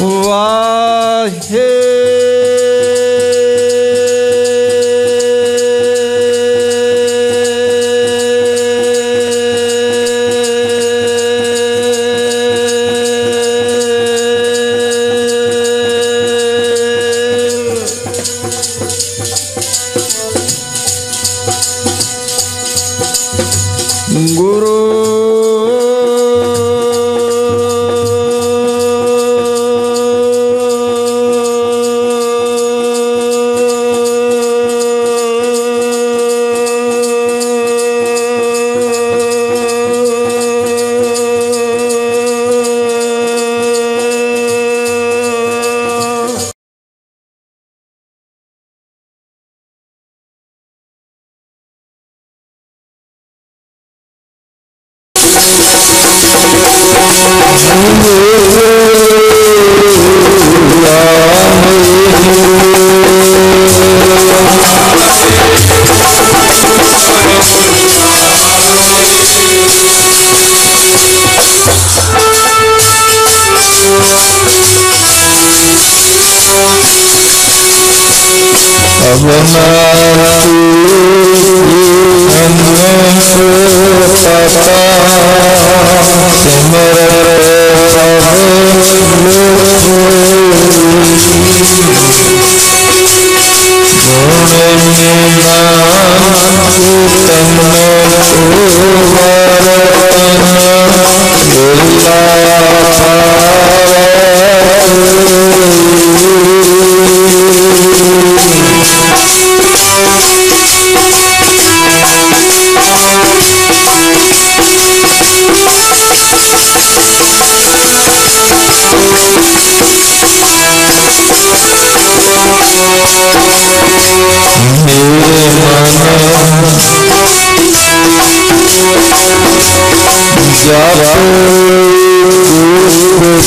ਵਾਹੇ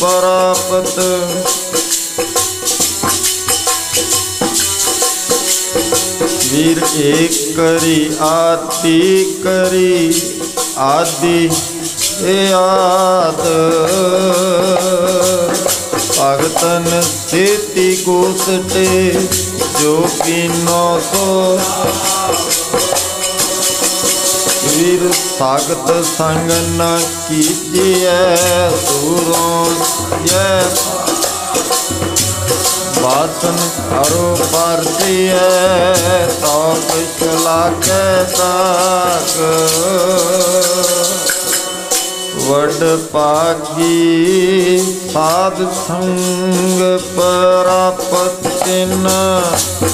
ਪ੍ਰਾਪਤ। ਵੀਰ ਏਕ ਕਰੀ ਆਤੀ ਕਰੀ, ਆਦੀ ਏ ਆਦ। ਭਗਤਨ ਸੇਤੀ ਕੋਸਟੇ, ਜੋ ਕੀਨੋ ਸੋ ਵੀਰ ਸਾਗਤ ਸੰਗ ਨ ਕੀਜੀਐ ਦੂਰੋਂ ਜੈ। ਬਾਸਨ ਕਰੋ ਪਰਜੀਐ ਤਾਪ ਚਲਾਕੈ ਤਾਕ ਵਡ ਪਾਗੀ ਸਾਧ ਸੰਗ ਪ੍ਰਾਪਤ ਤਿਨ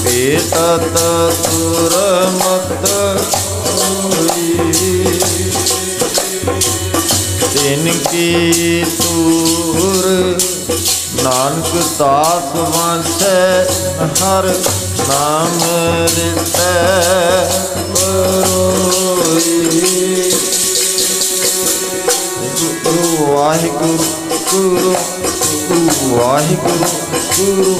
ਭੇਟਤ ਸੁਰਮਤ। ਹੋਈ ਤਿਨ ਕੀ ਤੂਰ ਨਾਨਕ ਦਾਸ ਵੰਸੈ ਹਰ ਨਾਮ ਰਿਤੈ ਪਰੋਈ ਗੁਰੂ ਵਾਹਿਗੁਰੂ, ਗੁਰੂ ਗੁਰੂ ਵਾਹਿਗੁਰੂ, ਗੁਰੂ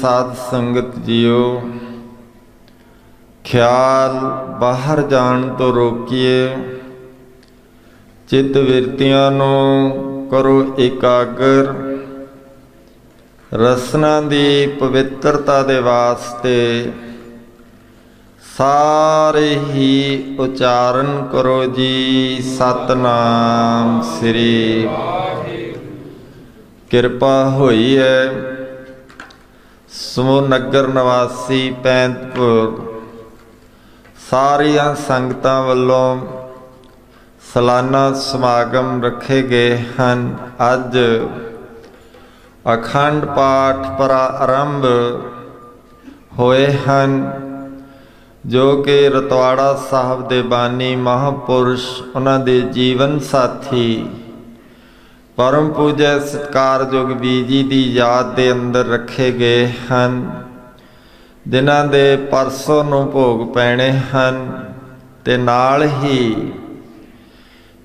ਸਾਧ ਸੰਗਤ ਜੀਓ, ਖਿਆਲ ਬਾਹਰ ਜਾਣ ਤੋਂ ਰੋਕੀਏ। ਚਿੱਤ ਵਿਰਤੀਆਂ ਨੂੰ ਕਰੋ ਇਕਾਗਰ। ਰਸਨਾ ਦੀ ਪਵਿੱਤਰਤਾ ਦੇ ਵਾਸਤੇ ਸਾਰੇ ਹੀ ਉਚਾਰਨ ਕਰੋ ਜੀ। ਸਤਨਾਮ ਸ੍ਰੀ ਕਿਰਪਾ ਹੋਈ ਹੈ। ਸਮੂਹ ਨਗਰ ਨਿਵਾਸੀ ਪੈਂਤਪੁਰ ਸਾਰੀਆਂ ਸੰਗਤਾਂ ਵੱਲੋਂ ਸਾਲਾਨਾ ਸਮਾਗਮ ਰੱਖੇ ਗਏ ਹਨ। ਅੱਜ ਅਖੰਡ ਪਾਠ ਪ੍ਰਾਰੰਭ ਹੋਏ ਹਨ, ਜੋ ਕਿ ਰਤਵਾੜਾ ਸਾਹਿਬ ਦੇ ਬਾਨੀ ਮਹਾਪੁਰਸ਼, ਉਹਨਾਂ ਦੇ ਜੀਵਨ ਸਾਥੀ ਪਰਮ ਪੂਜੈ ਸਤਕਾਰਯੋਗ ਬੀਜੀ ਦੀ ਯਾਦ ਦੇ ਅੰਦਰ ਰੱਖੇ ਗਏ ਹਨ। ਜਿਨ੍ਹਾਂ ਦੇ ਪਰਸੋਂ ਨੂੰ ਭੋਗ ਪੈਣੇ ਹਨ ਤੇ ਨਾਲ ਹੀ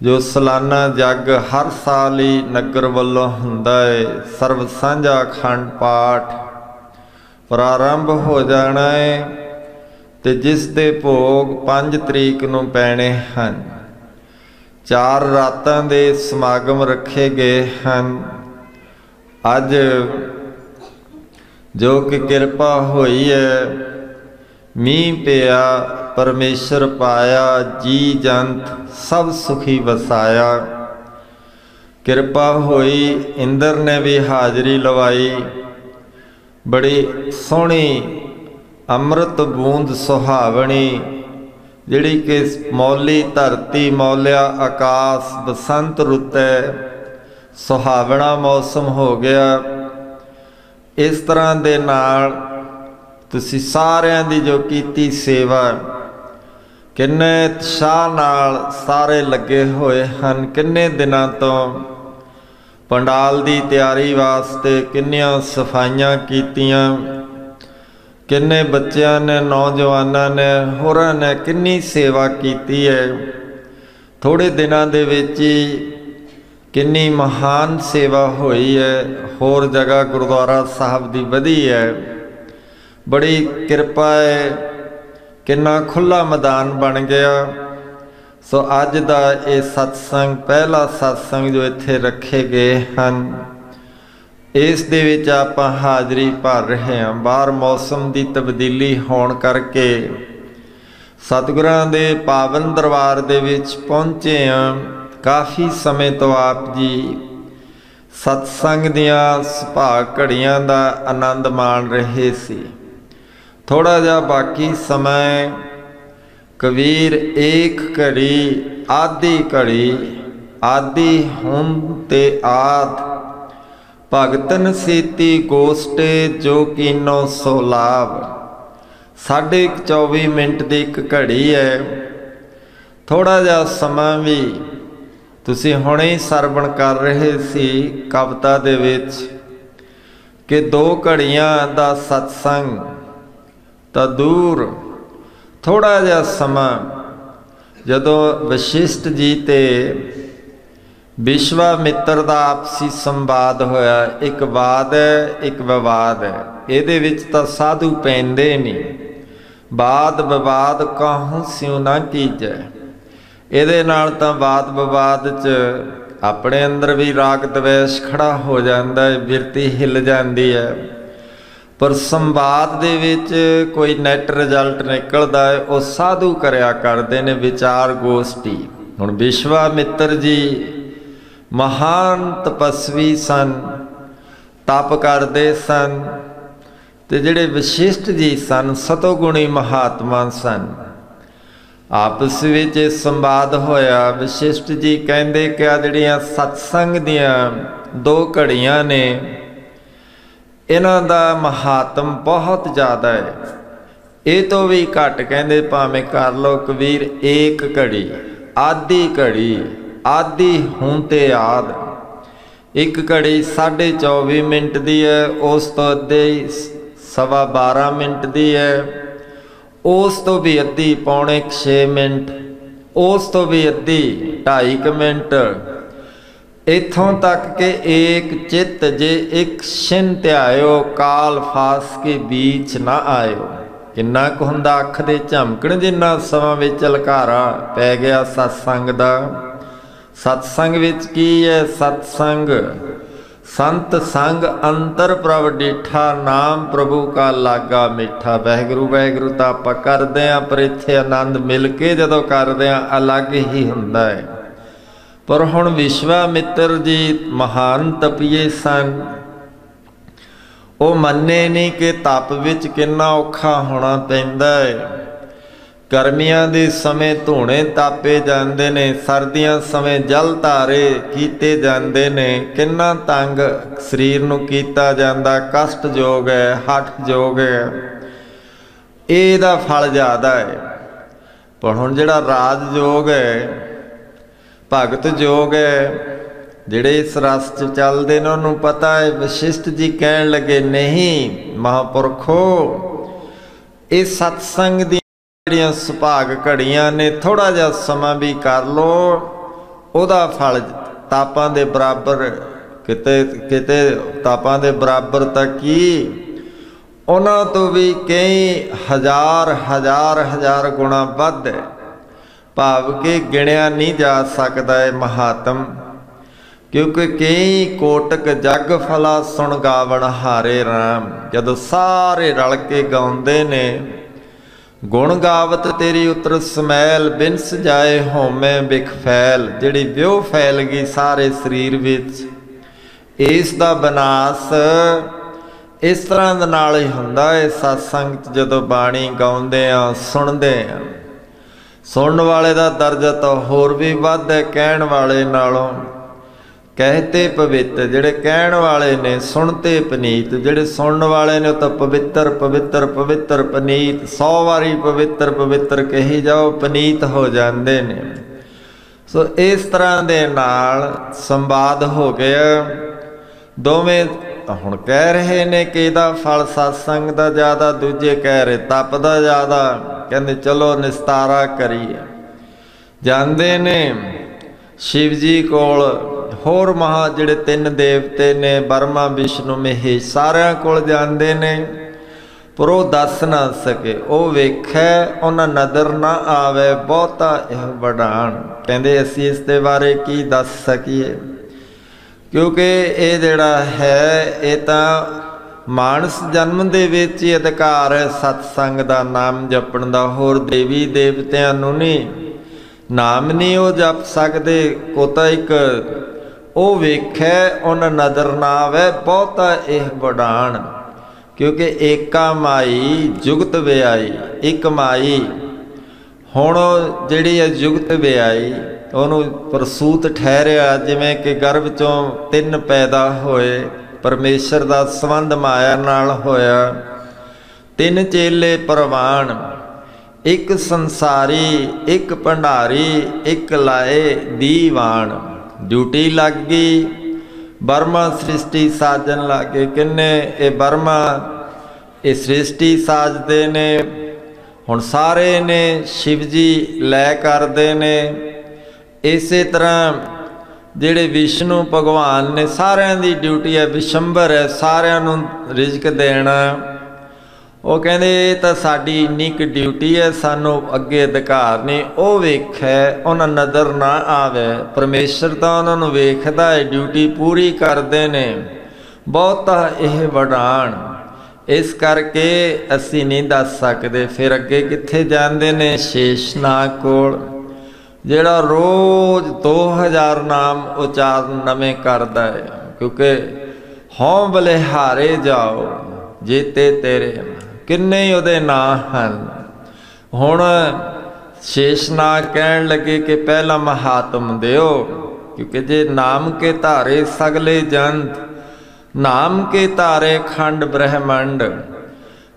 ਜੋ ਸਾਲਾਨਾ ਜੱਗ ਹਰ ਸਾਲ ਹੀ ਨਗਰ ਵੱਲੋਂ ਹੁੰਦਾ ਹੈ ਸਰਬ ਸਾਂਝਾ ਅਖੰਡ ਪਾਠ ਪ੍ਰਾਰੰਭ ਹੋ ਜਾਣਾ ਹੈ ਤੇ ਜਿਸ ਦੇ ਭੋਗ 5 ਤਰੀਕ ਨੂੰ ਪੈਣੇ ਹਨ। ਚਾਰ ਰਾਤਾਂ ਦੇ ਸਮਾਗਮ ਰੱਖੇ ਗਏ ਹਨ। ਅੱਜ ਜੋ ਕਿ ਕਿਰਪਾ ਹੋਈ ਹੈ, ਮੀਂਹ ਪਿਆ, ਪਰਮੇਸ਼ਰ ਪਾਇਆ, ਜੀ ਜੰਤ ਸਭ ਸੁਖੀ ਵਸਾਇਆ। ਕਿਰਪਾ ਹੋਈ, ਇੰਦਰ ਨੇ ਵੀ ਹਾਜ਼ਰੀ ਲਵਾਈ। ਬੜੀ ਸੋਹਣੀ, ਅੰਮ੍ਰਿਤ ਬੂੰਦ ਸੁਹਾਵਣੀ ਜਿਹੜੀ ਕਿ ਮੌਲੀ ਧਰਤੀ ਮੌਲਿਆ ਆਕਾਸ਼ ਬਸੰਤ ਰੁੱਤੈ, ਸੁਹਾਵਣਾ ਮੌਸਮ ਹੋ ਗਿਆ। ਇਸ ਤਰ੍ਹਾਂ ਦੇ ਨਾਲ ਤੁਸੀਂ ਸਾਰਿਆਂ ਦੀ ਜੋ ਕੀਤੀ ਸੇਵਾ, ਕਿੰਨੇ ਉਤਸ਼ਾਹ ਨਾਲ ਸਾਰੇ ਲੱਗੇ ਹੋਏ ਹਨ, ਕਿੰਨੇ ਦਿਨਾਂ ਤੋਂ ਪੰਡਾਲ ਦੀ ਤਿਆਰੀ ਵਾਸਤੇ ਕਿੰਨੀਆਂ ਸਫਾਈਆਂ ਕੀਤੀਆਂ। ਕਿੰਨੇ ਬੱਚਿਆਂ ਨੇ, ਨੌਜਵਾਨਾਂ ਨੇ, ਹੋਰਾਂ ਨੇ ਕਿੰਨੀ ਸੇਵਾ ਕੀਤੀ ਹੈ? ਥੋੜੇ ਦਿਨਾਂ ਦੇ ਵਿੱਚ ਹੀ ਕਿੰਨੀ ਮਹਾਨ ਸੇਵਾ ਹੋਈ ਹੈ। ਹੋਰ ਜਗ੍ਹਾ ਗੁਰਦੁਆਰਾ ਸਾਹਿਬ ਦੀ ਵਧੀ ਹੈ। ਬੜੀ ਕਿਰਪਾ ਹੈ। ਕਿੰਨਾ ਖੁੱਲਾ ਮੈਦਾਨ ਬਣ ਗਿਆ। ਸੋ ਅੱਜ ਦਾ ਇਹ ਸਤਸੰਗ, ਪਹਿਲਾ ਸਤਸੰਗ ਜੋ ਇੱਥੇ ਰੱਖੇ ਗਏ ਹਨ। ਇਸ ਦੇ ਵਿੱਚ ਆਪਾਂ ਹਾਜ਼ਰੀ ਭਰ ਰਹੇ ਹਾਂ। ਬਾਹਰ ਮੌਸਮ ਦੀ ਤਬਦੀਲੀ ਹੋਣ ਕਰਕੇ ਸਤਿਗੁਰਾਂ ਦੇ ਪਾਵਨ ਦਰਬਾਰ ਦੇ ਵਿੱਚ ਪਹੁੰਚੇ ਹਾਂ। ਕਾਫੀ ਸਮੇਂ ਤੋਂ ਆਪ ਜੀ ਸਤਸੰਗ ਦੀਆਂ ਸੁਭਾਗ ਘੜੀਆਂ ਦਾ ਆਨੰਦ ਮਾਣ ਰਹੇ ਸੀ। ਥੋੜਾ ਜਿਹਾ ਬਾਕੀ ਸਮਾਂ ਕਬੀਰ ਏਕ ਘੜੀ ਆਦੀ ਘੜੀ ਆਦੀ ਹੁਣ ਤੇ ਆਦ ਭਗਤਨ ਸੀਤੀ ਗੋਸਟੇ ਜੋ ਕੀਨੋ ਸੋ ਲਾਭ ਸਾਢੇ 24 ਮਿੰਟ ਦੀ ਇੱਕ ਘੜੀ ਹੈ ਥੋੜਾ ਜਿਹਾ ਸਮਾਂ ਵੀ ਤੁਸੀਂ ਹੁਣੇ ਸਰਵਣ ਕਰ ਰਹੇ ਸੀ ਕਵਤਾ ਦੇ ਵਿੱਚ ਕਿ ਦੋ ਘੜੀਆਂ ਦਾ ਸਤਸੰਗ ਤਾਂ ਦੂਰ। ਥੋੜਾ ਜਿਹਾ ਸਮਾਂ ਜਦੋਂ ਵਿਸ਼ਿਸ਼ਟ ਜੀ ਤੇ ਵਿਸ਼ਵਾਮਿੱਤਰ ਦਾ ਆਪਸੀ ਸੰਵਾਦ ਹੋਇਆ। ਇੱਕ ਵਾਦ ਹੈ, ਇੱਕ ਵਿਵਾਦ ਹੈ। ਇਹਦੇ ਵਿੱਚ ਤਾਂ ਸਾਧੂ ਪੈਂਦੇ ਨਹੀਂ। ਬਾਦ ਵਿਵਾਦ ਕਹੂੰ ਸਿਉ ਨਾ ਕੀਜੈ? ਇਹਦੇ ਨਾਲ ਤਾਂ ਬਾਦ ਵਿਵਾਦ 'ਚ ਆਪਣੇ ਅੰਦਰ ਵੀ ਰਾਗ ਦਵੇਸ਼ ਖੜਾ ਹੋ ਜਾਂਦਾ ਹੈ, ਬਿਰਤੀ ਹਿੱਲ ਜਾਂਦੀ ਹੈ। ਪਰ ਸੰਵਾਦ ਦੇ ਵਿੱਚ ਕੋਈ ਨੈਟ ਰਿਜ਼ਲਟ ਨਿਕਲਦਾ ਹੈ, ਉਹ ਸਾਧੂ ਕਰਿਆ ਕਰਦੇ ਨੇ ਵਿਚਾਰ ਗੋਸ਼ਟੀ। ਹੁਣ ਵਿਸ਼ਵਾ ਮਿੱਤਰ ਜੀ ਮਹਾਨ ਤਪਸਵੀ ਸਨ, ਤਪ ਕਰਦੇ ਸਨ ਤੇ ਜਿਹੜੇ ਵਿਸ਼ਿਸ਼ਟ ਜੀ ਸਨ, ਸਤੋਗੁਣੀ ਮਹਾਤਮਾ ਸਨ। ਆਪਸ ਵਿੱਚ ਇਹ ਸੰਵਾਦ ਹੋਇਆ, ਵਿਸ਼ਿਸ਼ਟ ਜੀ ਕਹਿੰਦੇ ਕਿ ਆ ਜਿਹੜੀਆਂ ਸਤਸੰਗ ਦੀਆਂ ਦੋ ਘੜੀਆਂ ਨੇ, ਇਹਨਾਂ ਦਾ ਮਹਾਤਮ ਬਹੁਤ ਜ਼ਿਆਦਾ ਹੈ। ਇਹ ਤੋਂ ਵੀ ਘੱਟ ਕਹਿੰਦੇ ਭਾਵੇਂ ਕਰ ਲੋ ਕਬੀਰ ਏਕ ਘੜੀ, ਆਦੀ ਘੜੀ। ਆਦੀ ਹੁਣ ਤੇ ਆਦ। ਇੱਕ ਘੜੀ 24 ਮਿੰਟ ਦੀ ਹੈ ਉਸ ਤੋਂ ਅੱਧੇ ਸਵਾ 12 ਮਿੰਟ ਦੀ ਹੈ ਉਸ ਤੋਂ ਵੀ ਅੱਧੀ ਪੌਣੇ 6 ਮਿੰਟ। ਉਸ ਤੋਂ ਵੀ ਅੱਧੀ 2.5 ਮਿੰਟ। ਇਥੋਂ ਤੱਕ ਕਿ ਏਕ ਚਿੱਤ ਜੇ ਇੱਕ ਛਿਨ ਧਿਆਇਓ, ਕਾਲ ਫਾਸ ਕੇ ਵਿੱਚ ਨਾ ਆਇਓ। ਕਿੰਨਾ ਕੁ ਹੁੰਦਾ ਅੱਖ ਦੇ ਝਮਕਣ ਜਿੰਨਾ ਸਮਾਂ ਵਿੱਚ ਲਕਾਰਾ ਪੈ ਗਿਆ ਸਤਸੰਗ ਦਾ। ਸਤਸੰਗ ਵਿੱਚ ਕੀ ਹੈ ਸਤਸੰਗ? ਸੰਤ ਸੰਗ ਅੰਤਰ ਪ੍ਰਭ ਡੇਠਾ ਨਾਮ ਪ੍ਰਭੂ ਕਾ ਲਾਗਾ ਮਿੱਠਾ। ਵਹਿਗੁਰੂ ਵਹਿਗੁਰੂ ਤਾਂ ਆਪਾਂ ਕਰਦੇ ਆਂ, ਪਰ ਇੱਥੇ ਆਨੰਦ ਮਿਲ ਕੇ ਜਦੋਂ ਕਰਦੇ ਆਂ, ਅਲੱਗ ਹੀ ਹੁੰਦਾ ਹੈ। ਪਰ ਹੁਣ ਵਿਸ਼ਵਾ ਮਿੱਤਰ ਜੀ ਮਹਾਨ ਤਪੀਏ ਸਨ। ਉਹ ਮੰਨੇ ਨਹੀਂ ਕਿ ਤਪ ਵਿੱਚ ਕਿੰਨਾ ਔਖਾ ਹੋਣਾ ਪੈਂਦਾ ਹੈ। ਗਰਮੀਆਂ ਦੇ ਸਮੇਂ ਧੂਣੇ ਤਾਪੇ ਜਾਂਦੇ ਨੇ, ਸਰਦੀਆਂ ਸਮੇਂ ਜਲ ਧਾਰੇ ਕੀਤੇ ਜਾਂਦੇ ਨੇ। ਕਿੰਨਾ ਤੰਗ ਸਰੀਰ ਨੂੰ ਕੀਤਾ ਜਾਂਦਾ ਕਸ਼ਟ ਜੋਗ ਹੈ ਹੱਠ ਜੋਗ ਹੈ ਇਹਦਾ ਫਲ ਜ਼ਿਆਦਾ ਹੈ। ਪਰ ਹੁਣ ਜਿਹੜਾ ਰਾਜ ਜੋਗ ਹੈ ਭਗਤ ਜੋਗ ਹੈ, ਜਿਹੜੇ ਇਸ ਰਸ 'ਚ ਚੱਲਦੇ ਨੇ, ਉਹਨੂੰ ਪਤਾ ਹੈ, ਵਿਸ਼ਿਸ਼ਟ ਜੀ ਕਹਿਣ ਲੱਗੇ, ਨਹੀਂ ਮਹਾਪੁਰਖੋ, ਇਹ ਸਤਸੰਗ ਦੀ ਜਿਹੜੀਆਂ ਸੁਭਾਗ ਘੜੀਆਂ ਨੇ ਥੋੜਾ ਜਿਹਾ ਸਮਾਂ ਵੀ ਕਰ ਲੋ ਉਹਦਾ ਫਲ ਤਾਪਾਂ ਦੇ ਬਰਾਬਰ, ਕਿਤੇ ਕਿਤੇ ਤਾਪਾਂ ਦੇ ਬਰਾਬਰ ਤਾਂ ਕੀ? ਉਹਨਾਂ ਤੋਂ ਵੀ ਕਈ ਹਜ਼ਾਰ ਹਜ਼ਾਰ ਹਜ਼ਾਰ ਗੁਣਾ ਵੱਧ। ਹੈ ਭਾਵ ਕਿ ਗਿਣਿਆ ਨਹੀਂ ਜਾ ਸਕਦਾ ਹੈ ਮਹਾਤਮ, ਕਿਉਂਕਿ ਕਈ ਕੋਟਕ ਜਗ ਫਲਾ ਸੁਣ ਗਾਵਣ ਹਾਰੇ RAM ਜਦੋਂ ਸਾਰੇ ਰਲ ਕੇ ਗਾਉਂਦੇ ਨੇ ਗੁਣ ਗਾਵਤ ਤੇਰੀ ਉਤਰ ਸਮੈਲ, ਬਿਨਸ ਜਾਏ ਹਉਮੈ ਬਿਖ ਫੈਲ। ਜਿਹੜੀ ਵਿਉ ਫੈਲ ਗਈ ਸਾਰੇ ਸਰੀਰ ਵਿੱਚ, ਇਸ ਦਾ ਬਨਾਸ ਇਸ ਤਰ੍ਹਾਂ ਦੇ ਨਾਲ ਹੀ ਹੁੰਦਾ ਹੈ। satsang ਚ ਜਦੋਂ ਬਾਣੀ ਗਾਉਂਦੇ ਆ ਸੁਣਦੇ ਆ ਸੁਣਨ ਵਾਲੇ ਦਾ ਦਰਜਾ ਤਾਂ ਹੋਰ ਵੀ ਵੱਧ ਹੈ, ਕਹਿਣ ਵਾਲੇ ਨਾਲੋਂ। ਕਹਤੇ ਪਵਿੱਤ ਜਿਹੜੇ ਕਹਿਣ ਵਾਲੇ ਨੇ, ਸੁਣਤੇ ਪਨੀਤ, ਜਿਹੜੇ ਸੁਣਨ ਵਾਲੇ ਨੇ ਉਹ ਤਾਂ ਪਵਿੱਤਰ ਪਵਿੱਤਰ ਪਵਿੱਤਰ ਪਨੀਤ 100 ਵਾਰੀ ਪਵਿੱਤਰ ਪਵਿੱਤਰ ਕਹੀ ਜਾਓ, ਪਨੀਤ ਹੋ ਜਾਂਦੇ ਨੇ। ਸੋ ਇਸ ਤਰ੍ਹਾਂ ਦੇ ਨਾਲ ਸੰਵਾਦ ਹੋ ਗਿਆ। ਦੋਵੇਂ ਹੁਣ ਕਹਿ ਰਹੇ ਨੇ ਕਿ ਇਹਦਾ ਫਲ satsang ਦਾ ਜ਼ਿਆਦਾ, ਦੂਜੇ ਕਹਿ ਰਹੇ ਤਪ ਦਾ ਜ਼ਿਆਦਾ। ਕਹਿੰਦੇ ਚਲੋ ਨਿਸਤਾਰਾ ਕਰੀਏ। ਜਾਂਦੇ ਨੇ ਸ਼ਿਵ ਜੀ ਕੋਲ ਹੋਰ ਮਹਾ ਜਿਹੜੇ ਤਿੰਨ ਦੇਵਤੇ ਨੇ, ਬਰਮਾ, ਵਿਸ਼ਨੂੰ ਮਹੇਸ਼ ਸਾਰਿਆਂ ਕੋਲ ਜਾਂਦੇ ਨੇ। ਪਰ ਉਹ ਦੱਸ ਨਾ ਸਕੇ, ਉਹ ਵੇਖੈ, ਉਹਨਾਂ ਨਜ਼ਰ ਨਾ ਆਵੇ, ਬਹੁਤਾ ਇਹ ਵਡਾਣ। ਕਹਿੰਦੇ, ਅਸੀਂ ਇਸ ਦੇ ਬਾਰੇ ਕੀ ਦੱਸ ਸਕੀਏ? ਕਿਉਂਕਿ ਇਹ ਜਿਹੜਾ ਹੈ, ਇਹ ਤਾਂ ਮਾਨਸ ਜਨਮ ਦੇ ਵਿੱਚ ਹੀ ਅਧਿਕਾਰ ਹੈ, ਸਤਸੰਗ ਦਾ ਨਾਮ ਜਪਣ ਦਾ, ਹੋਰ ਦੇਵੀ ਦੇਵਤਿਆਂ ਨੂੰ ਨਹੀਂ। ਨਾਮ ਨਹੀਂ ਉਹ ਜਪ ਸਕਦੇ ਕੋ ਤਾਂ ਇੱਕ ਉਹ ਵੇਖੈ ਉਹਨਾਂ ਨਜ਼ਰ ਨਾ ਆਵੇ ਬਹੁਤਾ ਇਹ ਵਡਾਣ। ਕਿਉਂਕਿ ਏਕਾ ਮਾਈ ਜੁਗਤ ਵਿਆਈ, ਇੱਕ ਮਾਈ। ਹੁਣ ਜਿਹੜੀ ਹੈ ਜੁਗਤ ਵਿਆਈ, ਉਹਨੂੰ ਪ੍ਰਸੂਤ ਠਹਿਰਿਆ, ਜਿਵੇਂ ਕਿ ਗਰਭ ਚੋਂ ਤਿੰਨ ਪੈਦਾ ਹੋਏ, ਪਰਮੇਸ਼ਰ ਦਾ ਸੰਬੰਧ ਮਾਇਆ ਨਾਲ ਹੋਇਆ। ਤਿੰਨ ਚੇਲੇ ਪ੍ਰਵਾਨ ਇੱਕ ਸੰਸਾਰੀ, ਇੱਕ ਭੰਡਾਰੀ, ਇੱਕ ਲਾਏ ਦੀਵਾਨ। ਡਿਊਟੀ ਲੱਗ ਗਈ। ਬਰਮਾ ਸ੍ਰਿਸ਼ਟੀ ਸਾਜਣ ਲੱਗੇ ਕਿੰਨੇ? ਇਹ ਬਰਮਾ ਇਹ ਸ੍ਰਿਸ਼ਟੀ ਸਾਜਦੇ ਨੇ। ਹੁਣ ਸਾਰੇ ਨੇ ਸ਼ਿਵ ਜੀ ਲੈ ਕਰਦੇ ਨੇ। ਇਸੇ ਤਰ੍ਹਾਂ ਜਿਹੜੇ ਵਿਸ਼ਨੂੰ ਭਗਵਾਨ ਨੇ, ਸਾਰਿਆਂ ਦੀ ਡਿਊਟੀ ਹੈ ਵਿਸ਼ੰਬਰ ਹੈ, ਸਾਰਿਆਂ ਨੂੰ ਰਿਜ਼ਕ ਦੇਣਾ। ਉਹ ਕਹਿੰਦੇ, ਇਹ ਤਾਂ ਸਾਡੀ ਇੰਨੀ ਕੁ ਡਿਊਟੀ ਹੈ, ਸਾਨੂੰ ਅੱਗੇ ਅਧਿਕਾਰ ਨਹੀਂ। ਉਹ ਵੇਖੈ, ਉਹਨਾਂ ਨਜ਼ਰ ਨਾ ਆਵੇ। ਪਰਮੇਸ਼ਰ ਤਾਂ ਉਹਨਾਂ ਨੂੰ ਵੇਖਦਾ ਹੈ ਡਿਊਟੀ ਪੂਰੀ ਕਰਦੇ ਨੇ। ਬਹੁਤਾ ਇਹ ਵਡਾਣ। ਇਸ ਕਰਕੇ ਅਸੀਂ ਨਹੀਂ ਦੱਸ ਸਕਦੇ, ਫਿਰ ਅੱਗੇ ਕਿੱਥੇ ਜਾਂਦੇ ਨੇ? ਸ਼ੇਸ਼ਨਾਗ ਕੋਲ। ਜਿਹੜਾ ਰੋਜ਼ 2000 ਨਾਮ ਉਚਾਰਨ ਨਵੇਂ ਕਰਦਾ ਹੈ, ਕਿਉਂਕਿ ਹਉ ਬਲਿਹਾਰੇ ਜਾਓ, ਜੀਤੇ ਤੇਰੇ। ਕਿੰਨੇ ਉਹਦੇ ਨਾਂ ਹਨ। ਹੁਣ ਸ਼ੇਸ਼ਨਾਗ ਕਹਿਣ ਲੱਗੇ ਕਿ ਪਹਿਲਾ ਮਹਾਤਮ ਦਿਓ, ਕਿਉਂਕਿ ਜੇ ਨਾਮ ਕੇ ਧਾਰੇ ਸਗਲੇ ਜੰਤ ਨਾਮ ਕੇ ਧਾਰੇ ਖੰਡ ਬ੍ਰਹਮੰਡ,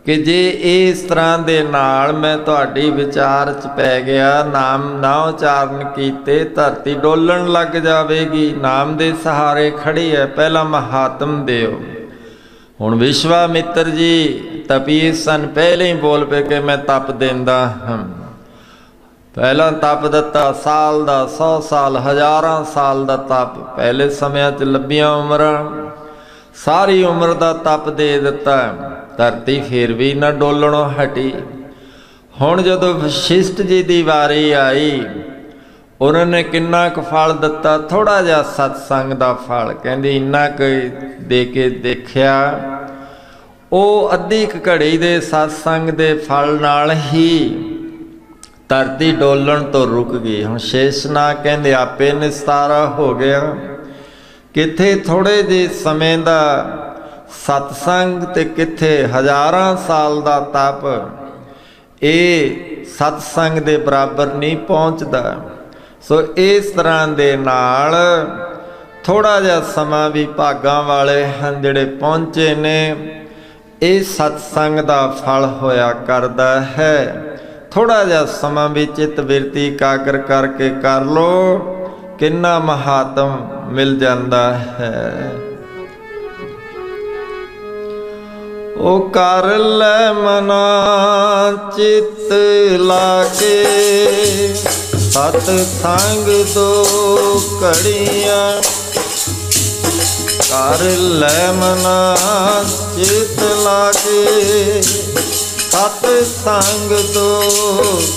ਕਿ ਜੇ ਇਸ ਤਰ੍ਹਾਂ ਦੇ ਨਾਲ ਮੈਂ ਤੁਹਾਡੀ ਵਿਚਾਰ ਚ ਪੈ ਗਿਆ, ਨਾਮ ਨਾ ਉਚਾਰਨ ਕੀਤੇ, ਧਰਤੀ ਡੋਲਣ ਲੱਗ ਜਾਵੇਗੀ, ਨਾਮ ਦੇ ਸਹਾਰੇ ਖੜੀ ਹੈ, ਪਹਿਲਾ ਮਹਾਤਮ ਦਿਓ। ਹੁਣ ਵਿਸ਼ਵਾਮਿੱਤਰ ਜੀ ਤਪੀ ਸਨ, ਪਹਿਲੇ ਹੀ ਬੋਲ ਪਏ ਕਿ ਮੈਂ ਤਪ ਦਿੰਦਾ ਹਾਂ। ਪਹਿਲਾਂ ਤਪ ਦਿੱਤਾ, ਸਾਲ ਦਾ 100 ਸਾਲ, ਹਜ਼ਾਰਾਂ ਸਾਲ ਦਾ ਤਪ। ਪਹਿਲੇ ਸਮਿਆਂ 'ਚ ਲੱਭੀਆਂ ਉਮਰਾਂ, ਸਾਰੀ ਉਮਰ ਦਾ ਤਪ ਦੇ ਦਿੱਤਾ। ਧਰਤੀ ਫੇਰ ਵੀ ਨਾ ਡੋਲਣੋਂ ਹਟੀ। ਹੁਣ ਜਦੋਂ ਵਸ਼ਿਸ਼ਟ ਜੀ ਦੀ ਵਾਰੀ ਆਈ, ਉਹਨਾਂ ਨੇ ਕਿੰਨਾ ਕੁ ਫਲ ਦਿੱਤਾ ਥੋੜਾ ਜਿਹਾ ਸਤਸੰਗ ਦਾ ਫਲ। ਕਹਿੰਦੀ, ਇੰਨਾ ਕੁ ਦੇ ਕੇ ਦੇਖਿਆ ਉਹ ਅੱਧੀ ਕੁ ਘੜੀ ਦੇ ਸਤਸੰਗ ਦੇ ਫਲ ਨਾਲ ਹੀ ਧਰਤੀ ਡੋਲਣ ਤੋਂ ਰੁਕ ਗਈ। ਹੁਣ ਸ਼ੇਸ਼ਨਾ ਕਹਿੰਦੇ, ਆਪੇ ਨਿਸਤਾਰਾ ਹੋ ਗਿਆ। ਕਿੱਥੇ ਥੋੜੇ ਜੇ ਸਮੇਂ ਦਾ ਸਤਸੰਗ ਤੇ ਕਿੱਥੇ ਹਜ਼ਾਰਾਂ ਸਾਲ ਦਾ ਤਪ, ਇਹ ਸਤਸੰਗ ਦੇ ਬਰਾਬਰ ਨਹੀਂ ਪਹੁੰਚਦਾ। ਸੋ ਇਸ ਤਰ੍ਹਾਂ ਦੇ ਨਾਲ ਥੋੜਾ ਜਿਹਾ ਸਮਾਂ ਵੀ ਭਾਗਾਂ ਵਾਲੇ ਹਨ ਜਿਹੜੇ ਪਹੁੰਚੇ ਨੇ। ਇਹ ਸਤਸੰਗ ਦਾ ਫਲ ਹੋਇਆ ਕਰਦਾ ਹੈ। ਥੋੜਾ ਜਿਹਾ ਸਮਾਂ ਵੀ ਚਿੱਤ ਬਿਰਤੀ ਕਾਗਰ ਕਰਕੇ ਕਰ ਲੋ, ਕਿੰਨਾ ਮਹਾਤਮ ਮਿਲ ਜਾਂਦਾ ਹੈ। ਉਹ ਕਰ ਲੈ ਮਨਾ ਚਿੱਤ ਲਾਗੇ ਸਤ ਸੰਗ ਦੋ ਕੜੀਆਂ ਕਰ ਲੈ ਮਨਾ ਚਿੱਤ ਲਾਗੇ। ਸਤ ਸੰਗ ਦੋ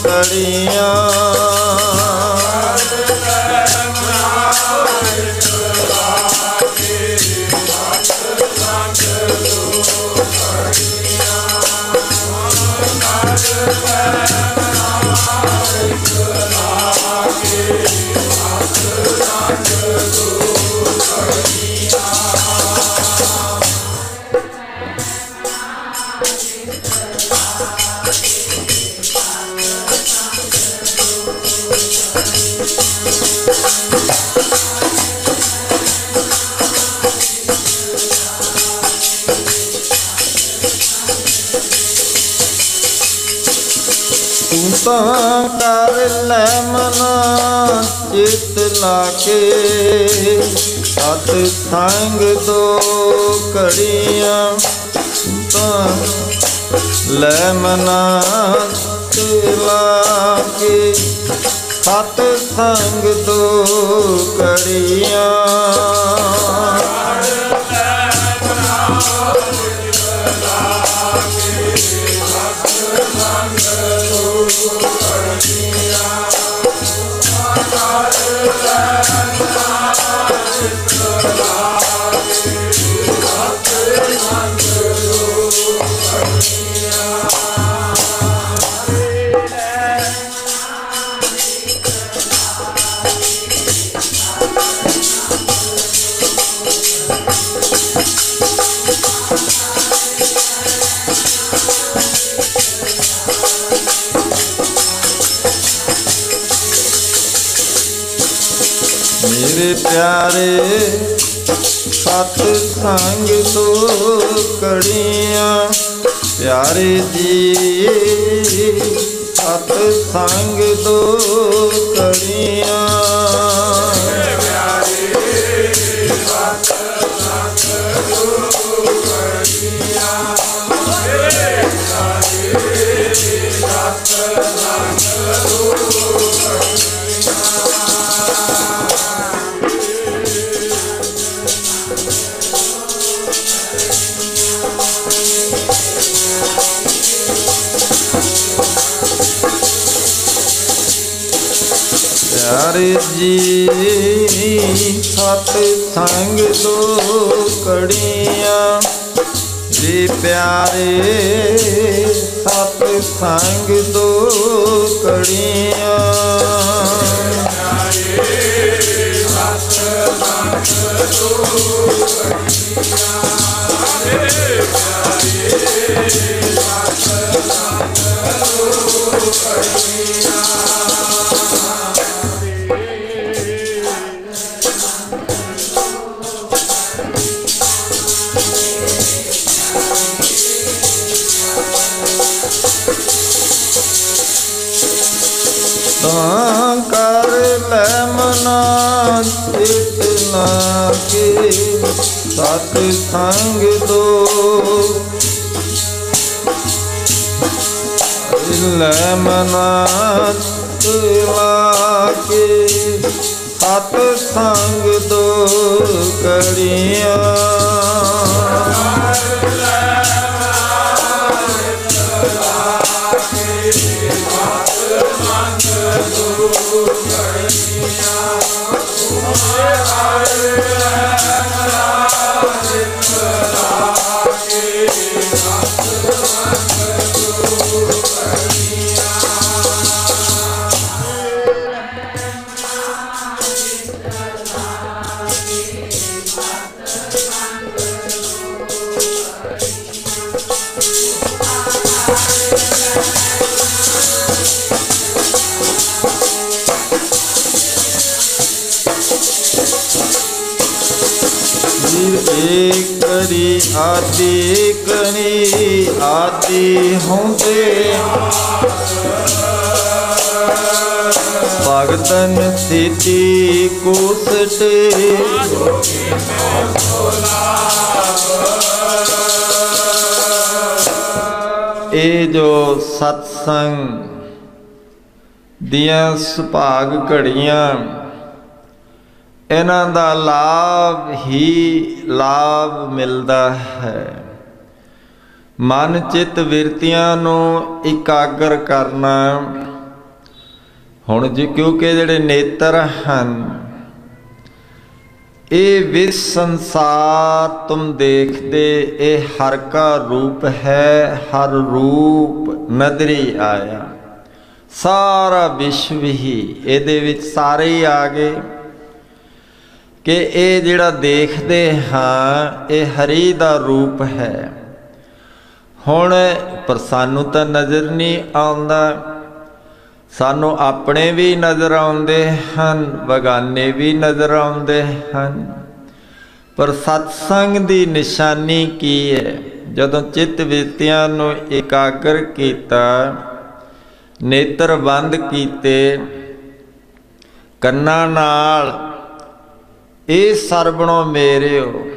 ਕੜੀਆਂ। ਤੂੰ ਤਾਂ ਕਰ ਲੈ ਮਨਾ, ਚਿਤ ਲਾਕੇ ਸਤ ਸੰਗ ਦੋ ਕੜੀਆਂ ਤਾਂ ਲੈ ਮਨਾ, ਚਿਤ ਲਾਕੇ ਸਤ ਸੰਗ ਦੋ ਕੜੀਆਂ ਪਿਆਰੇ ਸਤ ਸੰਗ ਤੋ ਕੜੀਆਂ। ਪਿਆਰੇ ਜੀ ਸਤ ਸੰਗ ਦੋ ਕੜੀਆਂ। ਪਿਆਰੇ ਜੀ ਸਤ ਸੰਗ ਦੋ ਕੜੀਆਂ। ਜੀ ਪਿਆਰੇ ਸਤ ਸੰਗ ਦੋ ਕੜੀਆਂ। ਤਾਂ ਸਤ ਸੰਗ ਦੋ ਲੈ ਮਨਾ ਲਾ ਕੇ। ਸਤ ਸੰਗ ਦੋ ਕੜੀਆਂ ਕਰੀ ਕਣੀ ਕਰੀ ਆਦੀ ਹੁੰਦੇ। ਭਗਤਨ ਸਿੱਧੀ ਕੋਸਟੇ ਇਹ ਜੋ ਸਤਸੰਗ ਦੀਆਂ ਸੁਭਾਗ ਘੜੀਆਂ ਇਹਨਾਂ ਦਾ ਲਾਭ ਹੀ ਲਾਭ ਮਿਲਦਾ ਹੈ। ਮਨ ਚਿਤ ਵਿਰਤੀਆਂ ਨੂੰ ਇਕਾਗਰ ਕਰਨਾ। ਹੁਣ ਜੀ, ਕਿਉਂਕਿ ਜਿਹੜੇ ਨੇਤਰ ਹਨ, ਇਹ ਵਿਸ ਸੰਸਾਰ ਤੁਮ ਦੇਖਦੇ, ਇਹ ਹਰ ਕਾ ਰੂਪ ਹੈ, ਹਰ ਰੂਪ ਨਦਰੀ ਆਇਆ। ਸਾਰਾ ਵਿਸ਼ਵ ਹੀ ਇਹਦੇ ਵਿੱਚ ਸਾਰੇ ਹੀ ਆ ਗਏ। ਕਿ ਇਹ ਜਿਹੜਾ ਦੇਖਦੇ ਹਾਂ, ਇਹ ਹਰੀ ਦਾ ਰੂਪ ਹੈ। ਹੁਣ ਪਰ ਸਾਨੂੰ ਤਾਂ ਨਜ਼ਰ ਨਹੀਂ ਆਉਂਦਾ। ਸਾਨੂੰ ਆਪਣੇ ਵੀ ਨਜ਼ਰ ਆਉਂਦੇ ਹਨ, ਬਗਾਨੇ ਵੀ ਨਜ਼ਰ ਆਉਂਦੇ ਹਨ। ਪਰ ਸਤਸੰਗ ਦੀ ਨਿਸ਼ਾਨੀ ਕੀ ਹੈ? ਜਦੋਂ ਚਿੱਤ ਵਿਤਿਆਂ ਨੂੰ ਇਕਾਗਰ ਕੀਤਾ ਨੇਤਰ ਬੰਦ ਕੀਤੇ, ਕੰਨਾਂ ਨਾਲ ਇਹ ਸਰਬਣੋ ਮੇਰਿਓ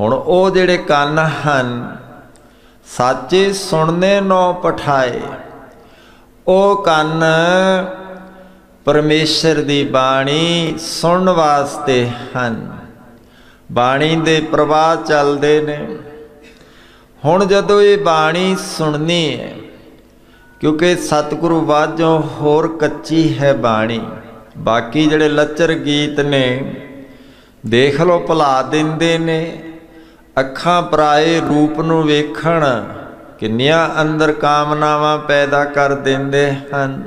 ਹੁਣ ਉਹ ਜਿਹੜੇ ਕੰਨ ਹਨ, ਸਾਚੇ ਸੁਣਨੇ ਨੋ ਪਠਾਏ। ਉਹ ਕੰਨ ਪਰਮੇਸ਼ਰ ਦੀ ਬਾਣੀ ਸੁਣਨ ਵਾਸਤੇ ਹਨ। ਬਾਣੀ ਦੇ ਪ੍ਰਵਾਹ ਚੱਲਦੇ ਨੇ। ਹੁਣ ਜਦੋਂ ਇਹ ਬਾਣੀ ਸੁਣਨੀ ਹੈ, ਕਿਉਂਕਿ ਸਤਿਗੁਰੂ ਬਾਝੋਂ ਹੋਰ ਕੱਚੀ ਹੈ ਬਾਣੀ। ਬਾਕੀ ਜਿਹੜੇ ਲੱਚਰ ਗੀਤ ਨੇ, ਦੇਖ ਲੋ ਭੁਲਾ ਦਿੰਦੇ ਨੇ, ਅੱਖਾਂ ਪਰਾਏ ਰੂਪ ਨੂੰ ਵੇਖਣ, ਕਿੰਨੀਆਂ ਅੰਦਰ ਕਾਮਨਾਵਾਂ ਪੈਦਾ ਕਰ ਦਿੰਦੇ ਹਨ।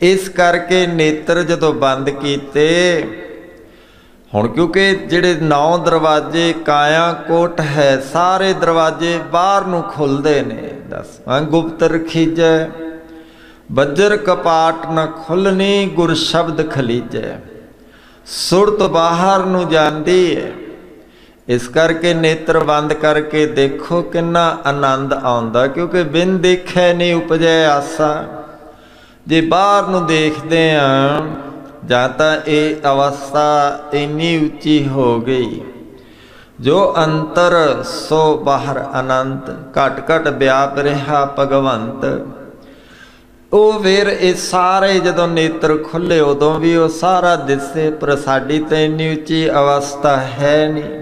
ਇਸ ਕਰਕੇ ਨੇਤਰ ਜਦੋਂ ਬੰਦ ਕੀਤੇ, ਹੁਣ ਕਿਉਂਕਿ ਜਿਹੜੇ ਨੌ ਦਰਵਾਜ਼ੇ ਕਾਇਆ ਕੋਟ ਹੈ, ਸਾਰੇ ਦਰਵਾਜ਼ੇ ਬਾਹਰ ਨੂੰ ਖੁੱਲਦੇ ਨੇ। ਦੱਸ ਗੁਪਤ ਰਖੀਜੈ। ਬੱਜਰ ਕਪਾਟ ਨ ਖੁੱਲਨੀ ਗੁਰ ਸ਼ਬਦ ਖਲੀਜੈ ਸੁਰਤ ਬਾਹਰ ਨੂੰ ਜਾਂਦੀ ਹੈ ਇਸ ਕਰਕੇ ਨੇਤਰ ਬੰਦ ਕਰਕੇ ਦੇਖੋ ਕਿੰਨਾ ਆਨੰਦ ਆਉਂਦਾ, ਕਿਉਂਕਿ ਬਿਨ ਦੇਖੈ ਨਹੀਂ ਉਪਜੈ ਆਸਾ। ਜੇ ਬਾਹਰ ਨੂੰ ਦੇਖਦੇ ਆ, ਜਾਂ ਤਾਂ ਇਹ ਅਵਸਥਾ ਇੰਨੀ ਉੱਚੀ ਹੋ ਗਈ, ਜੋ ਅੰਤਰ ਸੋ ਬਾਹਰ ਅਨੰਤ ਘਟ ਘਟ ਵਿਆਪ ਰਿਹਾ ਭਗਵੰਤ। ਉਹ ਫਿਰ ਇਹ ਸਾਰੇ ਜਦੋਂ ਨੇਤਰ ਖੁੱਲੇ, ਉਦੋਂ ਵੀ ਉਹ ਸਾਰਾ ਦਿਸੇ, ਪਰ ਸਾਡੀ ਤਾਂ ਇੰਨੀ ਉੱਚੀ ਅਵਸਥਾ ਹੈ ਨਹੀਂ।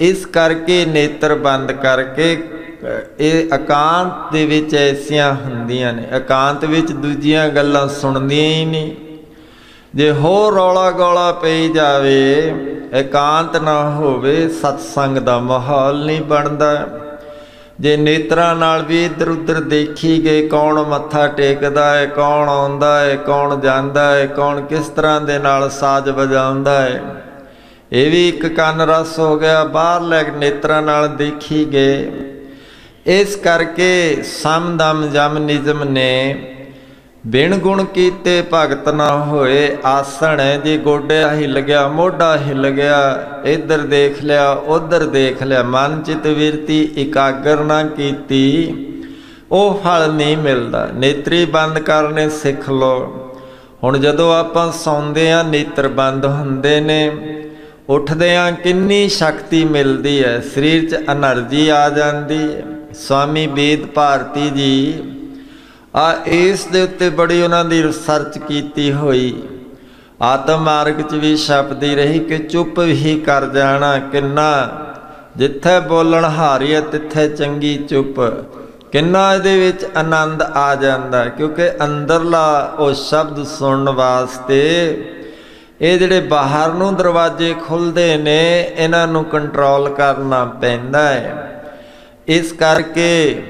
ਇਸ ਕਰਕੇ ਨੇਤਰ ਬੰਦ ਕਰਕੇ ਇਹ ਇਕਾਂਤ ਦੇ ਵਿੱਚ ਐਸੀਆਂ ਹੁੰਦੀਆਂ ਨੇ। ਇਕਾਂਤ ਵਿੱਚ ਦੂਜੀਆਂ ਗੱਲਾਂ ਸੁਣਦੀਆਂ ਹੀ ਨਹੀਂ। ਜੇ ਹੋਰ ਰੌਲਾ ਗੋਲਾ ਪਈ ਜਾਵੇ, ਇਕਾਂਤ ਨਾ ਹੋਵੇ, ਸਤਸੰਗ ਦਾ ਮਾਹੌਲ ਨਹੀਂ ਬਣਦਾ। ਜੇ ਨੇਤਰਾਂ ਨਾਲ ਵੀ ਇੱਧਰ ਉੱਧਰ ਦੇਖੀ ਗਏ, ਕੌਣ ਮੱਥਾ ਟੇਕਦਾ ਹੈ ਕੌਣ ਆਉਂਦਾ ਹੈ ਕੌਣ ਜਾਂਦਾ ਹੈ ਕੌਣ ਕਿਸ ਤਰ੍ਹਾਂ ਦੇ ਨਾਲ ਸਾਜ਼ ਵਜਾਉਂਦਾ ਹੈ ਇਹ ਵੀ ਇੱਕ ਕੰਨ ਰਸ ਹੋ ਗਿਆ ਬਾਹਰ ਲੈ ਨੇਤਰਾਂ ਨਾਲ ਦੇਖੀ ਗਏ। ਇਸ ਕਰਕੇ ਸਮਦਮ ਜਮ ਨਿਜਮ ਨੇ ਬਿਨ ਗੁਣ ਕੀਤੇ ਭਗਤ ਨਾ ਹੋਏ, ਆਸਣ ਜੇ ਗੋਡਿਆ ਹਿੱਲ ਗਿਆ, ਮੋਢਾ ਹਿੱਲ ਗਿਆ, ਇਧਰ ਦੇਖ ਲਿਆ, ਉਧਰ ਦੇਖ ਲਿਆ, ਮਨ ਚਿਤ ਵਿਰਤੀ, ਇਕਾਗਰ ਨਾ ਕੀਤੀ। ਉਹ ਫਲ ਨਹੀਂ ਮਿਲਦਾ, ਨੇਤਰੀ ਬੰਦ ਕਰਨੇ ਸਿੱਖ ਲੋ ਹੁਣ ਜਦੋਂ ਆਪਾਂ ਸੌਂਦੇ ਆ ਨੇਤਰ ਬੰਦ ਹੁੰਦੇ ਨੇ। ਉੱਠਦੇ ਆ ਕਿੰਨੀ ਸ਼ਕਤੀ ਮਿਲਦੀ ਹੈ, ਸਰੀਰ 'ਚ એનર્ਜੀ ਆ ਜਾਂਦੀ ਹੈ। ਸਵਾਮੀ ਵੇਦ ਭਾਰਤੀ ਜੀ ਆ ਇਸ ਦੇ ਉੱਤੇ ਬੜੀ ਉਹਨਾਂ ਦੀ ਰਿਸਰਚ ਕੀਤੀ ਹੋਈ। ਆਤਮ ਮਾਰਗ 'ਚ ਵੀ ਛਪਦੀ ਰਹੀ ਕਿ ਚੁੱਪ ਵੀ ਕਰ ਜਾਣਾ ਕਿੰਨਾ। ਜਿੱਥੇ ਬੋਲਣ ਹਾਰੀਏ ਤਿੱਥੇ ਚੰਗੀ ਚੁੱਪ। ਕਿੰਨਾ ਇਹਦੇ ਵਿੱਚ ਆਨੰਦ ਆ ਜਾਂਦਾ ਕਿਉਂਕਿ ਅੰਦਰਲਾ ਉਹ ਸ਼ਬਦ ਸੁਣਨ ਵਾਸਤੇ ਇਹ ਜਿਹੜੇ ਬਾਹਰ ਨੂੰ ਦਰਵਾਜ਼ੇ ਖੁੱਲਦੇ ਨੇ, ਇਹਨਾਂ ਨੂੰ ਕੰਟਰੋਲ ਕਰਨਾ ਪੈਂਦਾ ਹੈ। ਇਸ ਕਰਕੇ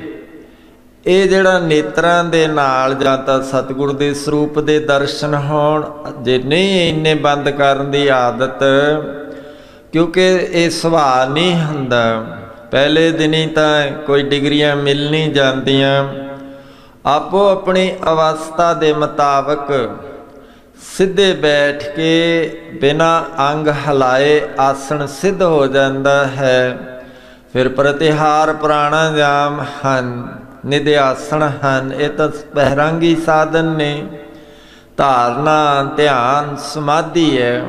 ਇਹ ਜਿਹੜਾ ਨੇਤਰਾਂ ਦੇ ਨਾਲ ਜਾਂ ਤਾਂ ਸਤਿਗੁਰ ਦੇ ਸਰੂਪ ਦੇ ਦਰਸ਼ਨ ਹੋਣ, ਜੇ ਨਹੀਂ ਇੰਨੇ ਬੰਦ ਕਰਨ ਦੀ ਆਦਤ, ਕਿਉਂਕਿ ਇਹ ਸੁਭਾਅ ਨਹੀਂ ਹੁੰਦਾ। ਪਹਿਲੇ ਦਿਨੀ ਤਾਂ ਕੋਈ ਡਿਗਰੀਆਂ ਮਿਲ ਨਹੀਂ ਜਾਂਦੀਆਂ। ਆਪੋ ਆਪਣੀ ਅਵਸਥਾ ਦੇ ਮੁਤਾਬਕ ਸਿੱਧੇ ਬੈਠ ਕੇ ਬਿਨਾ ਅੰਗ ਹਲਾਏ ਆਸਣ ਸਿੱਧ ਹੋ ਜਾਂਦਾ ਹੈ। ਫਿਰ ਪ੍ਰਤਿਹਾਰ ਪ੍ਰਾਣਾਯਾਮ ਹਨ। ਨਿਧਿਆਸਣ ਹਨ, ਇਹ ਤਾਂ ਪਹਿਰਾਂਗੀ ਸਾਧਨ ਨੇ। ਧਾਰਨਾ, ਧਿਆਨ ਸਮਾਧੀ ਹੈ।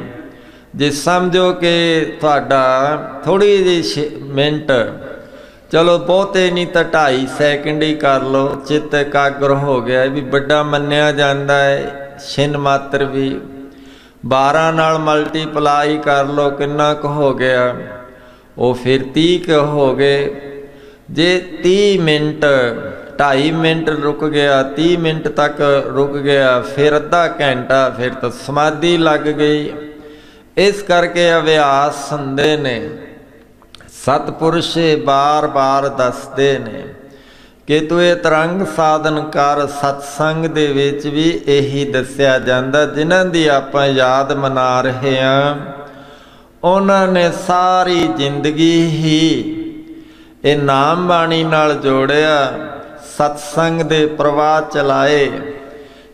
ਜੇ ਸਮਝੋ ਕਿ ਤੁਹਾਡਾ ਥੋੜੀ ਜਿਹੀ ਮਿੰਟ, ਚਲੋ ਬਹੁਤੇ ਨਹੀਂ ਤਾਂ 2.5 ਸੈਕਿੰਡ ਹੀ ਕਰ ਲਓ, ਚਿੱਤ ਇਕਾਗਰ ਹੋ ਗਿਆ ਵੀ ਵੱਡਾ ਮੰਨਿਆ ਜਾਂਦਾ ਹੈ, ਛਿਨ ਮਾਤਰ ਵੀ। 12 ਨਾਲ ਮਲਟੀਪਲਾਈ ਕਰ ਲਓ, ਕਿੰਨਾ ਕੁ ਹੋ ਗਿਆ। ਉਹ ਫਿਰ 30 ਕੁ ਹੋ ਗਏ। ਜੇ 30 ਮਿੰਟ 2.5 ਮਿੰਟ ਰੁਕ ਗਿਆ 30 ਮਿੰਟ ਤੱਕ ਰੁਕ ਗਿਆ, ਫਿਰ ਅੱਧਾ ਘੰਟਾ, ਫਿਰ ਤਾਂ ਸਮਾਧੀ ਲੱਗ ਗਈ। ਇਸ ਕਰਕੇ ਅਭਿਆਸ ਹੁੰਦੇ ਨੇ। ਸਤਪੁਰਸ਼ੇ ਬਾਰ-ਬਾਰ ਦੱਸਦੇ ਨੇ ਕਿ ਤੂੰ ਇਹ ਤਰੰਗ ਸਾਧਨ ਕਰ, ਸਤਸੰਗ ਦੇ ਵਿੱਚ ਵੀ ਇਹੀ ਦੱਸਿਆ ਜਾਂਦਾ, ਜਿਨ੍ਹਾਂ ਦੀ ਆਪਾਂ ਯਾਦ ਮਨਾ ਰਹੇ ਆ। ਉਹਨਾਂ ਨੇ ਸਾਰੀ ਜ਼ਿੰਦਗੀ ਹੀ ਇਹ ਨਾਮ ਬਾਣੀ ਨਾਲ ਜੋੜਿਆ, ਸਤਸੰਗ ਦੇ ਪ੍ਰਵਾਹ ਚਲਾਏ।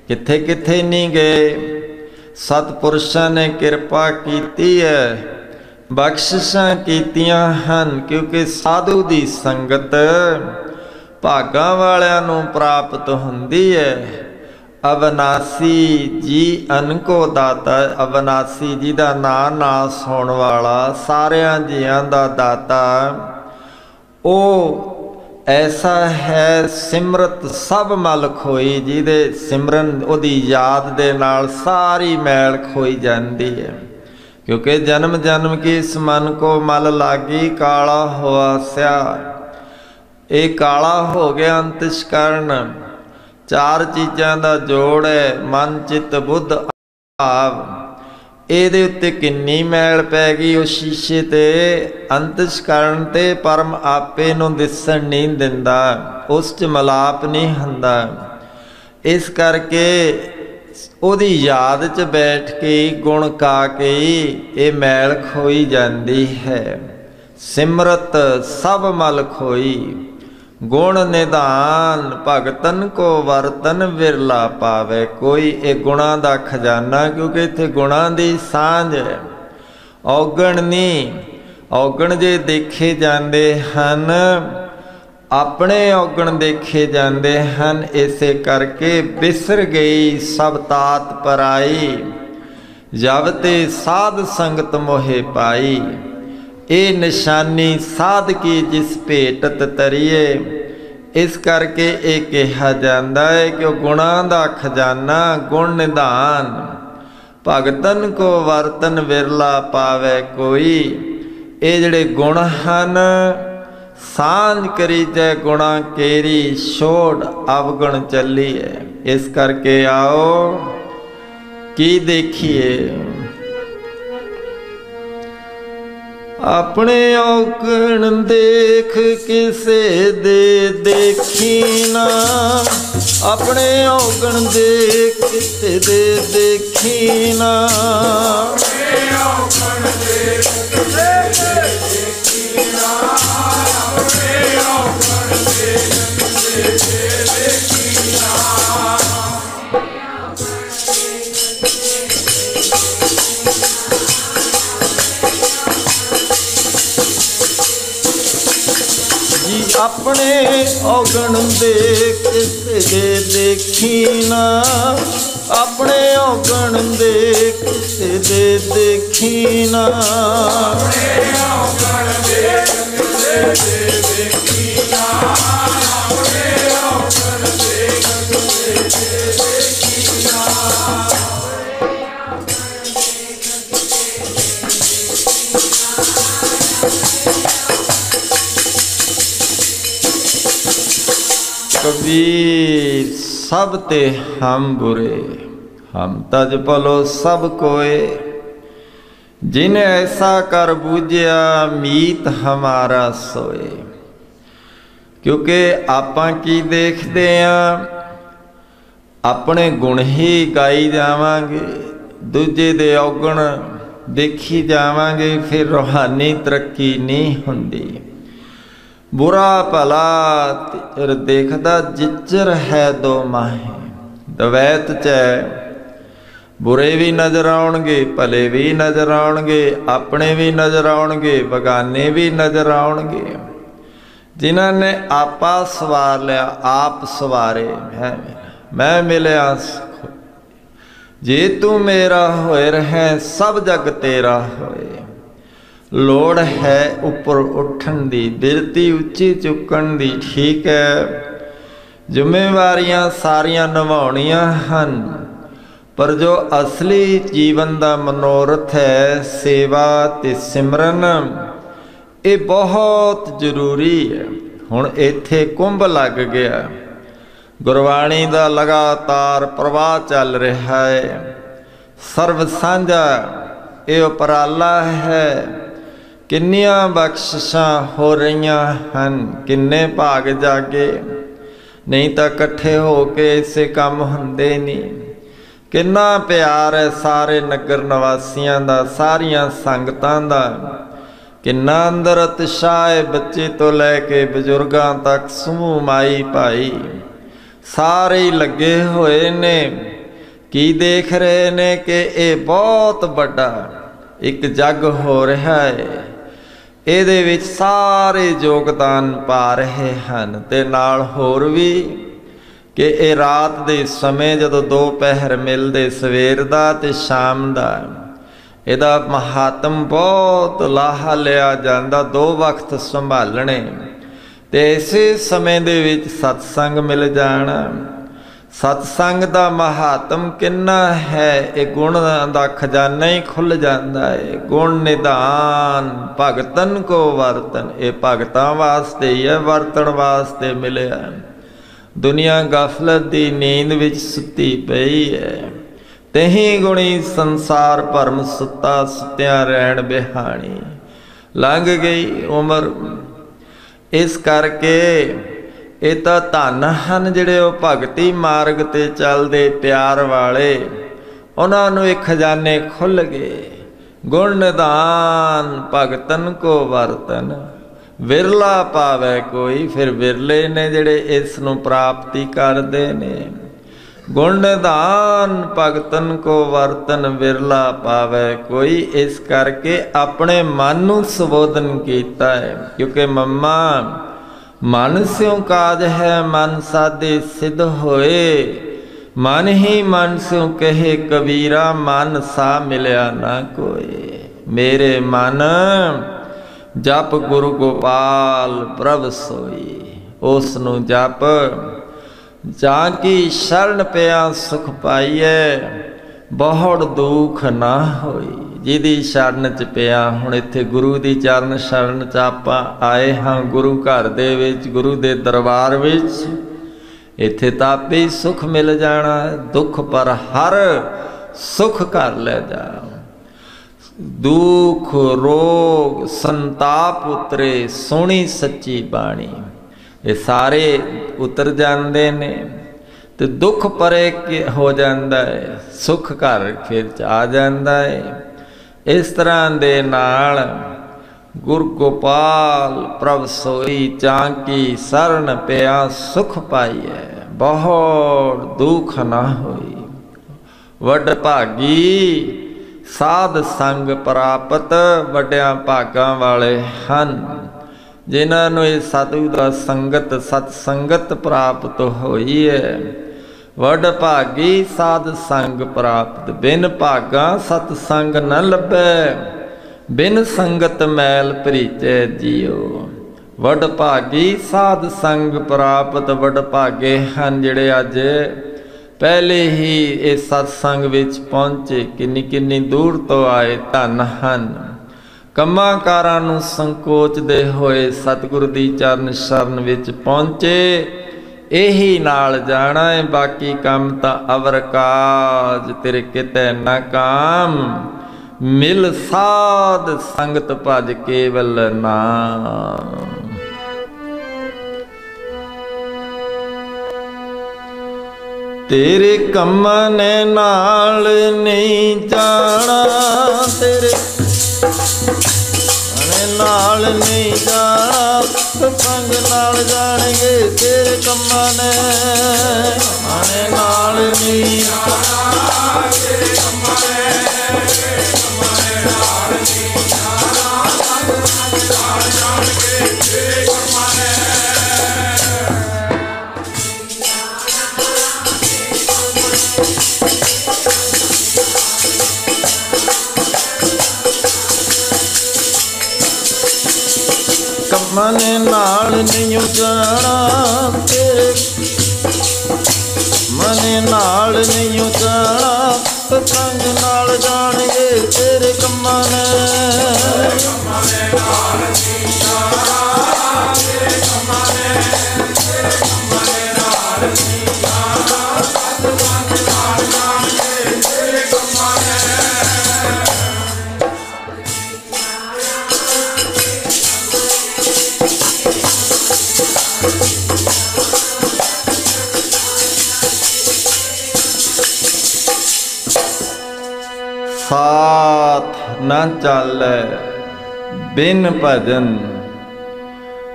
ਕਿੱਥੇ ਕਿੱਥੇ ਨਹੀਂ ਗਏ। ਸਤਪੁਰਸ਼ਾਂ ਨੇ ਕਿਰਪਾ ਕੀਤੀ ਹੈ ਬਖਸ਼ਿਸ਼ਾਂ ਕੀਤੀਆਂ ਹਨ, ਕਿਉਂਕਿ ਸਾਧੂ ਦੀ ਸੰਗਤ ਭਾਗਾਂ ਵਾਲਿਆਂ ਨੂੰ ਪ੍ਰਾਪਤ ਹੁੰਦੀ ਹੈ ਅਵਨਾਸੀ ਜੀ ਅਨਕੋ ਦਾਤਾ, ਅਵਨਾਸੀ ਜੀ ਦਾ ਨਾਮ ਨਾਸ ਸੁਣ ਵਾਲਾ ਸਾਰਿਆਂ ਜੀਆਂ ਦਾ ਦਾਤਾ। ਉਹ ਐਸਾ ਹੈ ਸਿਮਰਤ ਸਭ ਮਲ ਖੋਈ ਜਿਹਦੇ ਸਿਮਰਨ ਉਹਦੀ ਯਾਦ ਦੇ ਨਾਲ ਸਾਰੀ ਮੈਲ ਖੋਈ ਜਾਂਦੀ ਹੈ। ਕਿਉਂਕਿ ਜਨਮ ਜਨਮ ਕੀ ਇਸ ਮਨ ਕੋ ਮਲ ਲਾਗੀ, ਕਾਲਾ ਹੋਆ ਸਿਆ। ਇਹ ਕਾਲਾ ਹੋ ਗਿਆ ਅੰਤਿਸ਼ਕਰਨ ਚਾਰ ਚੀਜ਼ਾਂ ਦਾ ਜੋੜ ਹੈ, ਮਨ, ਚਿੱਤ, ਬੁੱਧ ਆਵ ਇਹਦੇ ਉੱਤੇ ਕਿੰਨੀ ਮੈਲ ਪੈ ਗਈ ਉਹ ਸ਼ੀਸ਼ੇ ਤੇ? ਅੰਤਿਸ਼ਕਰਨ ਤੇ ਪਰਮ ਆਪੇ ਨੂੰ ਦਿਸਣ ਨਹੀਂ ਦਿੰਦਾ, ਉਸ 'ਚ ਮਲਾਪ ਨਹੀਂ ਹੁੰਦਾ। ਇਸ ਕਰਕੇ ਉਹਦੀ ਯਾਦ 'ਚ ਬੈਠ ਕੇ ਗੁਣ ਕਾ ਕੇ ਇਹ ਮੈਲ ਖੋਈ ਜਾਂਦੀ ਹੈ। ਸਿਮਰਤ ਸਭ ਮਲ ਖੋਈ। ਗੁਣ ਨਿਧਾਨ, ਭਗਤਨ ਕੋ ਵਰਤਨ ਵਿਰਲਾ ਪਾਵੇ। ਕੋਈ ਇਹ ਗੁਣਾ ਦਾ ਖਜ਼ਾਨਾ, ਕਿਉਂਕਿ ਇੱਥੇ ਗੁਣਾ ਦੀ ਸਾਂਝ ਹੈ। ਔਗਣ ਨਹੀਂ ਔਗਣ ਜੇ ਦੇਖੇ ਜਾਂਦੇ ਹਨ, ਆਪਣੇ ਔਗਣ ਦੇਖੇ ਜਾਂਦੇ ਹਨ, ਇਸੇ ਕਰਕੇ ਬਿਸਰ ਗਈ ਸਭ ਤਾਤ ਪਰਾਈ। ਜਬ ਤੇ ਸਾਧ ਸੰਗਤ ਮੋਹੇ ਪਾਈ। ਇਹ ਨਿਸ਼ਾਨੀ ਸਾਧ ਕੀ ਜਿਸ ਭੇਟਤ ਤਰੀਏ। ਇਸ ਕਰਕੇ ਇਹ ਕਿਹਾ ਜਾਂਦਾ ਹੈ ਕਿ ਗੁਣਾਂ ਦਾ ਖਜ਼ਾਨਾ, ਗੁਣ ਨਿਧਾਨ। ਭਗਤਨ ਕੋ ਵਰਤਨ ਵਿਰਲਾ ਪਾਵੇ ਕੋਈ। ਇਹ ਜਿਹੜੇ ਗੁਣ ਹਨ, ਸਾਂਝ ਕਰੀ ਜੈ ਗੁਣਾ ਕੇਰੀ, ਛੋੜ ਅਵਗਣ ਹੈ ਇਸ ਕਰਕੇ ਆਓ, ਕੀ ਦੇਖੀਏ? ਆਪਣੇ ਔਕਣ ਦੇਖ ਕਿਸੇ ਦੇ ਦੇਖੀ ਨਾ। ਆਪਣੇ ਔਕਣ ਦੇਖ ਕਿਸੇ ਦੇ ਦੇਖੀ ਨਾ। ਆਪਣੇ ਔਕਣ ਦੇਖ ਕਿਸੇ ਦੇ ਦੇਖੀ ਨਾ ਆਪਣੇ ਔਕਣ ਦੇਖ ਕਿਸੇ ਦੇ ਆਪਣੇ ਔਗਣ ਦੇ ਕਿਸੇ ਦੇ ਦੇਖੀ ਨਾ। ਆਪਣੇ ਔਗਣ ਦੇ ਕਿਸੇ ਦੇ ਦੇਖੀ ਨਾ। ਆਪਣੇ ਔਗਣ ਦੇ ਕਿਸੇ ਦੇ ਦੇਖੀ ਨਾ ਆਪਣੇ ਔਗਣ ਦੇ ਕਿਸੇ ਦੇ ਦੇਖੀ ਨਾ ਕਬੀਰ ਸਭ ਤੇ ਹਮ ਬੁਰੇ, ਹਮ ਤਜ ਭਲੋ ਸਭ ਕੋਏ। ਜਿਨ ਐਸਾ ਕਰ ਬੂਝਿਆ, ਮੀਤ ਹਮਾਰਾ ਸੋਏ। ਕਿਉਂਕਿ ਆਪਾਂ ਕੀ ਦੇਖਦੇ ਆ? ਆਪਣੇ ਗੁਣ ਹੀ ਗਾਈ ਜਾਵਾਂਗੇ, ਦੂਜੇ ਦੇ ਔਗਣ ਦੇਖੀ ਜਾਵਾਂਗੇ, ਫਿਰ ਰੋਹਾਨੀ ਤਰੱਕੀ ਨਹੀਂ ਹੁੰਦੀ। ਬੁਰਾ ਭਲਾ ਤੇਰ ਦੇਖਦਾ ਜਿੱਚਰ ਹੈ ਦੋ ਮਾਹੇ। ਦਵੈਤ ਚੈ, ਬੁਰੇ ਵੀ ਨਜ਼ਰ ਆਉਣਗੇ, ਭਲੇ ਵੀ ਨਜ਼ਰ ਆਉਣਗੇ, ਆਪਣੇ ਵੀ ਨਜ਼ਰ ਆਉਣਗੇ, ਬਗਾਨੇ ਵੀ ਨਜ਼ਰ ਆਉਣਗੇ। ਜਿਨ੍ਹਾਂ ਨੇ ਆਪਾ ਸਵਾਰ ਲਿਆ, ਆਪ ਸਵਾਰੇ ਮੈਂ ਮੈਂ ਮਿਲਿਆ ਜੇ ਤੂੰ ਮੇਰਾ ਹੋਏ ਰਹਿ, ਸਭ ਜਗ ਤੇਰਾ ਹੋਏ। ਲੋੜ ਹੈ ਉੱਪਰ ਉੱਠਣ ਦੀ ਬਿਰਤੀ ਉੱਚੀ ਚੁੱਕਣ ਦੀ, ਠੀਕ ਹੈ। ਜ਼ਿੰਮੇਵਾਰੀਆਂ ਸਾਰੀਆਂ ਨਿਭਾਉਣੀਆਂ ਹਨ, ਪਰ ਜੋ ਅਸਲੀ ਜੀਵਨ ਦਾ ਮਨੋਰਥ ਹੈ, ਸੇਵਾ ਤੇ ਸਿਮਰਨ, ਇਹ ਬਹੁਤ ਜ਼ਰੂਰੀ ਹੈ। ਹੁਣ ਇੱਥੇ ਕੁੰਭ ਲੱਗ ਗਿਆ। ਗੁਰਬਾਣੀ ਦਾ ਲਗਾਤਾਰ ਪ੍ਰਵਾਹ ਚੱਲ ਰਿਹਾ ਹੈ। ਸਰਬ ਸਾਂਝਾ ਇਹ ਉਪਰਾਲਾ ਹੈ। ਕਿੰਨੀਆਂ ਬਖਸ਼ਿਸ਼ਾਂ ਹੋ ਰਹੀਆਂ ਹਨ? ਕਿੰਨੇ ਭਾਗ ਜਾਗੇ? ਨਹੀਂ ਤਾਂ ਇਕੱਠੇ ਹੋ ਕੇ ਇਸੇ ਕੰਮ ਹੁੰਦੇ ਨਹੀਂ ਕਿੰਨਾ ਪਿਆਰ ਹੈ ਸਾਰੇ ਨਗਰ ਨਿਵਾਸੀਆਂ ਦਾ, ਸਾਰੀਆਂ ਸੰਗਤਾਂ ਦਾ। ਕਿੰਨਾ ਅੰਦਰ ਉਤਸ਼ਾਹ ਹੈ ਬੱਚੇ ਤੋਂ ਲੈ ਕੇ ਬਜ਼ੁਰਗਾਂ ਤੱਕ, ਸਮੂਹ ਮਾਈ ਭਾਈ। ਸਾਰੇ ਲੱਗੇ ਹੋਏ ਨੇ। ਕੀ ਦੇਖ ਰਹੇ ਨੇ ਕਿ ਇਹ ਬਹੁਤ ਵੱਡਾ ਇੱਕ ਜੱਗ ਹੋ ਰਿਹਾ ਹੈ? ਇਹਦੇ ਵਿੱਚ ਸਾਰੇ ਯੋਗਦਾਨ ਪਾ ਰਹੇ ਹਨ ਤੇ ਨਾਲ ਹੋਰ ਵੀ ਕਿ ਇਹ ਰਾਤ ਦੇ ਸਮੇਂ ਜਦੋਂ ਦੋ ਪਹਿਰ ਮਿਲਦੇ ਸਵੇਰ ਦਾ ਤੇ ਸ਼ਾਮ ਦਾ। ਇਹਦਾ ਮਹਾਤਮ ਬਹੁਤ ਲਾਹਾ ਲਿਆ ਜਾਂਦਾ, ਦੋ ਵਕਤ ਸੰਭਾਲਣੇ। ਤੇ ਇਸੇ ਸਮੇਂ ਦੇ ਵਿੱਚ ਸਤਸੰਗ ਮਿਲ ਜਾਣਾ। ਸਤਸੰਗ ਦਾ ਮਹਾਤਮ ਕਿੰਨਾ ਹੈ? ਇਹ ਗੁਣ ਦਾ ਖਜ਼ਾਨਾ ਹੀ ਖੁੱਲ ਜਾਂਦਾ ਹੈ ਗੁਣ ਨਿਧਾਨ, ਭਗਤਨ ਕੋ ਵਰਤਨ। ਇਹ ਭਗਤਾਂ ਵਾਸਤੇ ਹੀ ਹੈ, ਵਰਤਣ ਵਾਸਤੇ ਮਿਲਿਆ। ਦੁਨੀਆ ਗਫਲਤ ਦੀ ਨੀਂਦ ਵਿੱਚ ਸੁੱਤੀ ਪਈ ਹੈ ਤਹੀਂ ਗੁਣੀ ਸੰਸਾਰ ਭਰਮ ਸੁੱਤਾ, ਸੁੱਤਿਆਂ ਰਹਿਣ ਬਿਹਾਣੀ। ਲੰਘ ਗਈ ਉਮਰ। ਇਸ ਕਰਕੇ ਇਹ ਤਾਂ ਧਨ ਹਨ ਜਿਹੜੇ ਉਹ ਭਗਤੀ ਮਾਰਗ ਤੇ ਚੱਲਦੇ ਪਿਆਰ ਵਾਲੇ। ਉਹਨਾਂ ਨੂੰ ਇਹ ਖਜ਼ਾਨੇ ਖੁੱਲ ਗਏ। ਗੁਣ ਨਿਦਾਨ ਭਗਤਨ ਕੋ ਵਰਤਨ। ਵਿਰਲਾ ਪਾਵੇ ਕੋਈ, ਫਿਰ ਵਿਰਲੇ ਨੇ ਜਿਹੜੇ ਇਸ ਨੂੰ ਪ੍ਰਾਪਤੀ ਕਰਦੇ ਨੇ। ਗੁਣ ਨਿਦਾਨ ਭਗਤਨ ਕੋ ਵਰਤਨ, ਵਿਰਲਾ ਪਾਵੇ ਕੋਈ, ਇਸ ਕਰਕੇ ਆਪਣੇ ਮਨ ਨੂੰ ਸੰਬੋਧਨ ਕੀਤਾ ਹੈ। ਕਿਉਂਕਿ ਮੰਮਾ ਮਨ ਸਿਉ ਕਾਜ ਹੈ, ਮਨ ਸਾਦੇ ਸਿਧ ਹੋਏ। ਮਨ ਹੀ ਮਨ ਸਿਉ ਕਹੇ ਕਬੀਰਾ, ਮਨ ਸਾ ਮਿਲਿਆ ਨਾ ਕੋਈ ਮੇਰੇ ਮਨ ਜਪ ਗੁਰੂ ਗੋਪਾਲ ਪ੍ਰਭ ਸੋਈ ਉਸ ਨੂੰ ਜਪ। ਜਾਂ ਕੀ ਸ਼ਰਨ ਪਿਆ ਸੁਖ ਪਾਈਐ, ਬਹੁੜ ਦੁਖ ਨਾ ਹੋਈ। ਜਿਹਦੀ ਸ਼ਰਨ ਚ ਪਿਆ, ਹੁਣ ਇੱਥੇ ਗੁਰੂ ਦੀ ਚਰਨ ਸ਼ਰਨ ਚ ਆਪਾਂ ਆਏ ਹਾਂ ਗੁਰੂ ਘਰ ਦੇ ਵਿੱਚ, ਗੁਰੂ ਦੇ ਦਰਬਾਰ ਵਿੱਚ। ਇੱਥੇ ਤਾਂ ਆਪੇ ਸੁਖ ਮਿਲ ਜਾਣਾ, ਦੁੱਖ ਪਰ ਹਰ ਸੁਖ ਕਰ ਲੈ ਜਾ। ਦੁੱਖ, ਰੋਗ, ਸੰਤਾਪ ਉਤਰੇ ਸੋਹਣੀ ਸੱਚੀ ਬਾਣੀ। ਇਹ ਸਾਰੇ ਉਤਰ ਜਾਂਦੇ ਨੇ ਤੇ ਦੁੱਖ ਪਰੇ ਹੋ ਜਾਂਦਾ ਹੈ, ਸੁਖ ਘਰ ਫਿਰ ਚ ਆ ਜਾਂਦਾ ਹੈ। ਇਸ ਤਰ੍ਹਾਂ ਦੇ ਨਾਲ ਗੁਰ ਗੋਪਾਲ ਪ੍ਰਭ ਸੋਈ ਚਾਂਕੀ ਸਰਨ ਪਿਆ ਸੁਖ ਪਾਈਐ, ਬਹੁਤ ਦੁਖ ਨਾ ਹੋਈ। ਵੱਡ ਭਾਗੀ ਸਾਧ ਸੰਗ ਪ੍ਰਾਪਤ ਵੱਡਿਆਂ ਭਾਗਾਂ ਵਾਲੇ ਹਨ, ਜਿਨ੍ਹਾਂ ਨੂੰ ਇਹ ਸਾਧੂ ਦਾ ਸੰਗਤ ਸਤ ਸੰਗਤ ਪ੍ਰਾਪਤ ਹੋਈ ਹੈ ਵੱਡ ਭਾਗੀ ਸਾਧ ਸੰਗ ਪ੍ਰਾਪਤ, ਬਿਨ ਭਾਗਾ ਸਤ ਸੰਗ ਨ ਲੱਭੈ, ਬਿਨ ਸੰਗਤ ਮੈਲ ਭਰੀਚੈ ਜੀਓ ਵੱਡ ਭਾਗੀ ਸਾਧ ਸੰਗ ਪ੍ਰਾਪਤ, ਵੱਡ ਭਾਗੇ ਹਨ ਜਿਹੜੇ ਅੱਜ। ਪਹਿਲੇ ਹੀ ਇਹ ਸਤ ਸੰਗ ਵਿੱਚ ਪਹੁੰਚੇ, ਕਿੰਨੀ ਕਿੰਨੀ ਦੂਰ ਤੋਂ ਆਏ ਧਨ ਹਨ। ਕੰਮਾਂ ਕਾਰਾਂ ਨੂੰ ਸੰਕੋਚਦੇ ਹੋਏ ਸਤਿਗੁਰ ਦੀ ਚਰਨ ਸ਼ਰਨ ਵਿੱਚ ਪਹੁੰਚੇ। ਇਹੀ ਨਾਲ ਜਾਣਾ ਹੈ ਬਾਕੀ ਕੰਮ ਤਾਂ ਅਵਰ ਕਾਜ, ਤੇਰੇ ਕਿਤੇ ਨਾ ਕਾਮ। ਮਿਲ ਸਾਧ ਸੰਗਤ ਭਜ ਕੇਵਲ ਨਾਮ। ਤੇਰੇ ਕੰਮ ਨੇ ਨਾਲ ਨਹੀਂ ਜਾਣਾ, ਤੇਰੇ ਨਾਲ ਨਹੀਂ ਜਾਣਾ ਸੰਗ ਨਾਲ ਜਾਣਗੇ ਤੇਰੇ ਕੰਮਾਂ ਨੇ। ਆਣੇ ਨਾਲ ਨਹੀਂ ਜਾਣਾ ਤੇਰੇ ਕੰਮਾਂ ਨੇ। ਕੰਮਾਂ ਨਾਲ ਨਹੀਂ ਜਾਣਾ ਸੰਗ ਨਾਲ ਜਾਣਗੇ ਤੇਰੇ ਮਨ ਨਾਲ ਨਹੀਂ ਜਾਣਾ ਤੇਰੇ। ਮਨ ਨਾਲ ਨਹੀਂ ਜਾਣਾ ਸੰਗ ਨਾਲ ਜਾਣਗੇ ਤੇਰੇ ਕੰਮਾਂ ਨੇ। ਕੰਮਾਂ ਨਾਲ ਨਹੀਂ ਜਾਣਾ ਸਾਥ ਨਾ ਚੱਲੈ, ਬਿਨ ਭਜਨ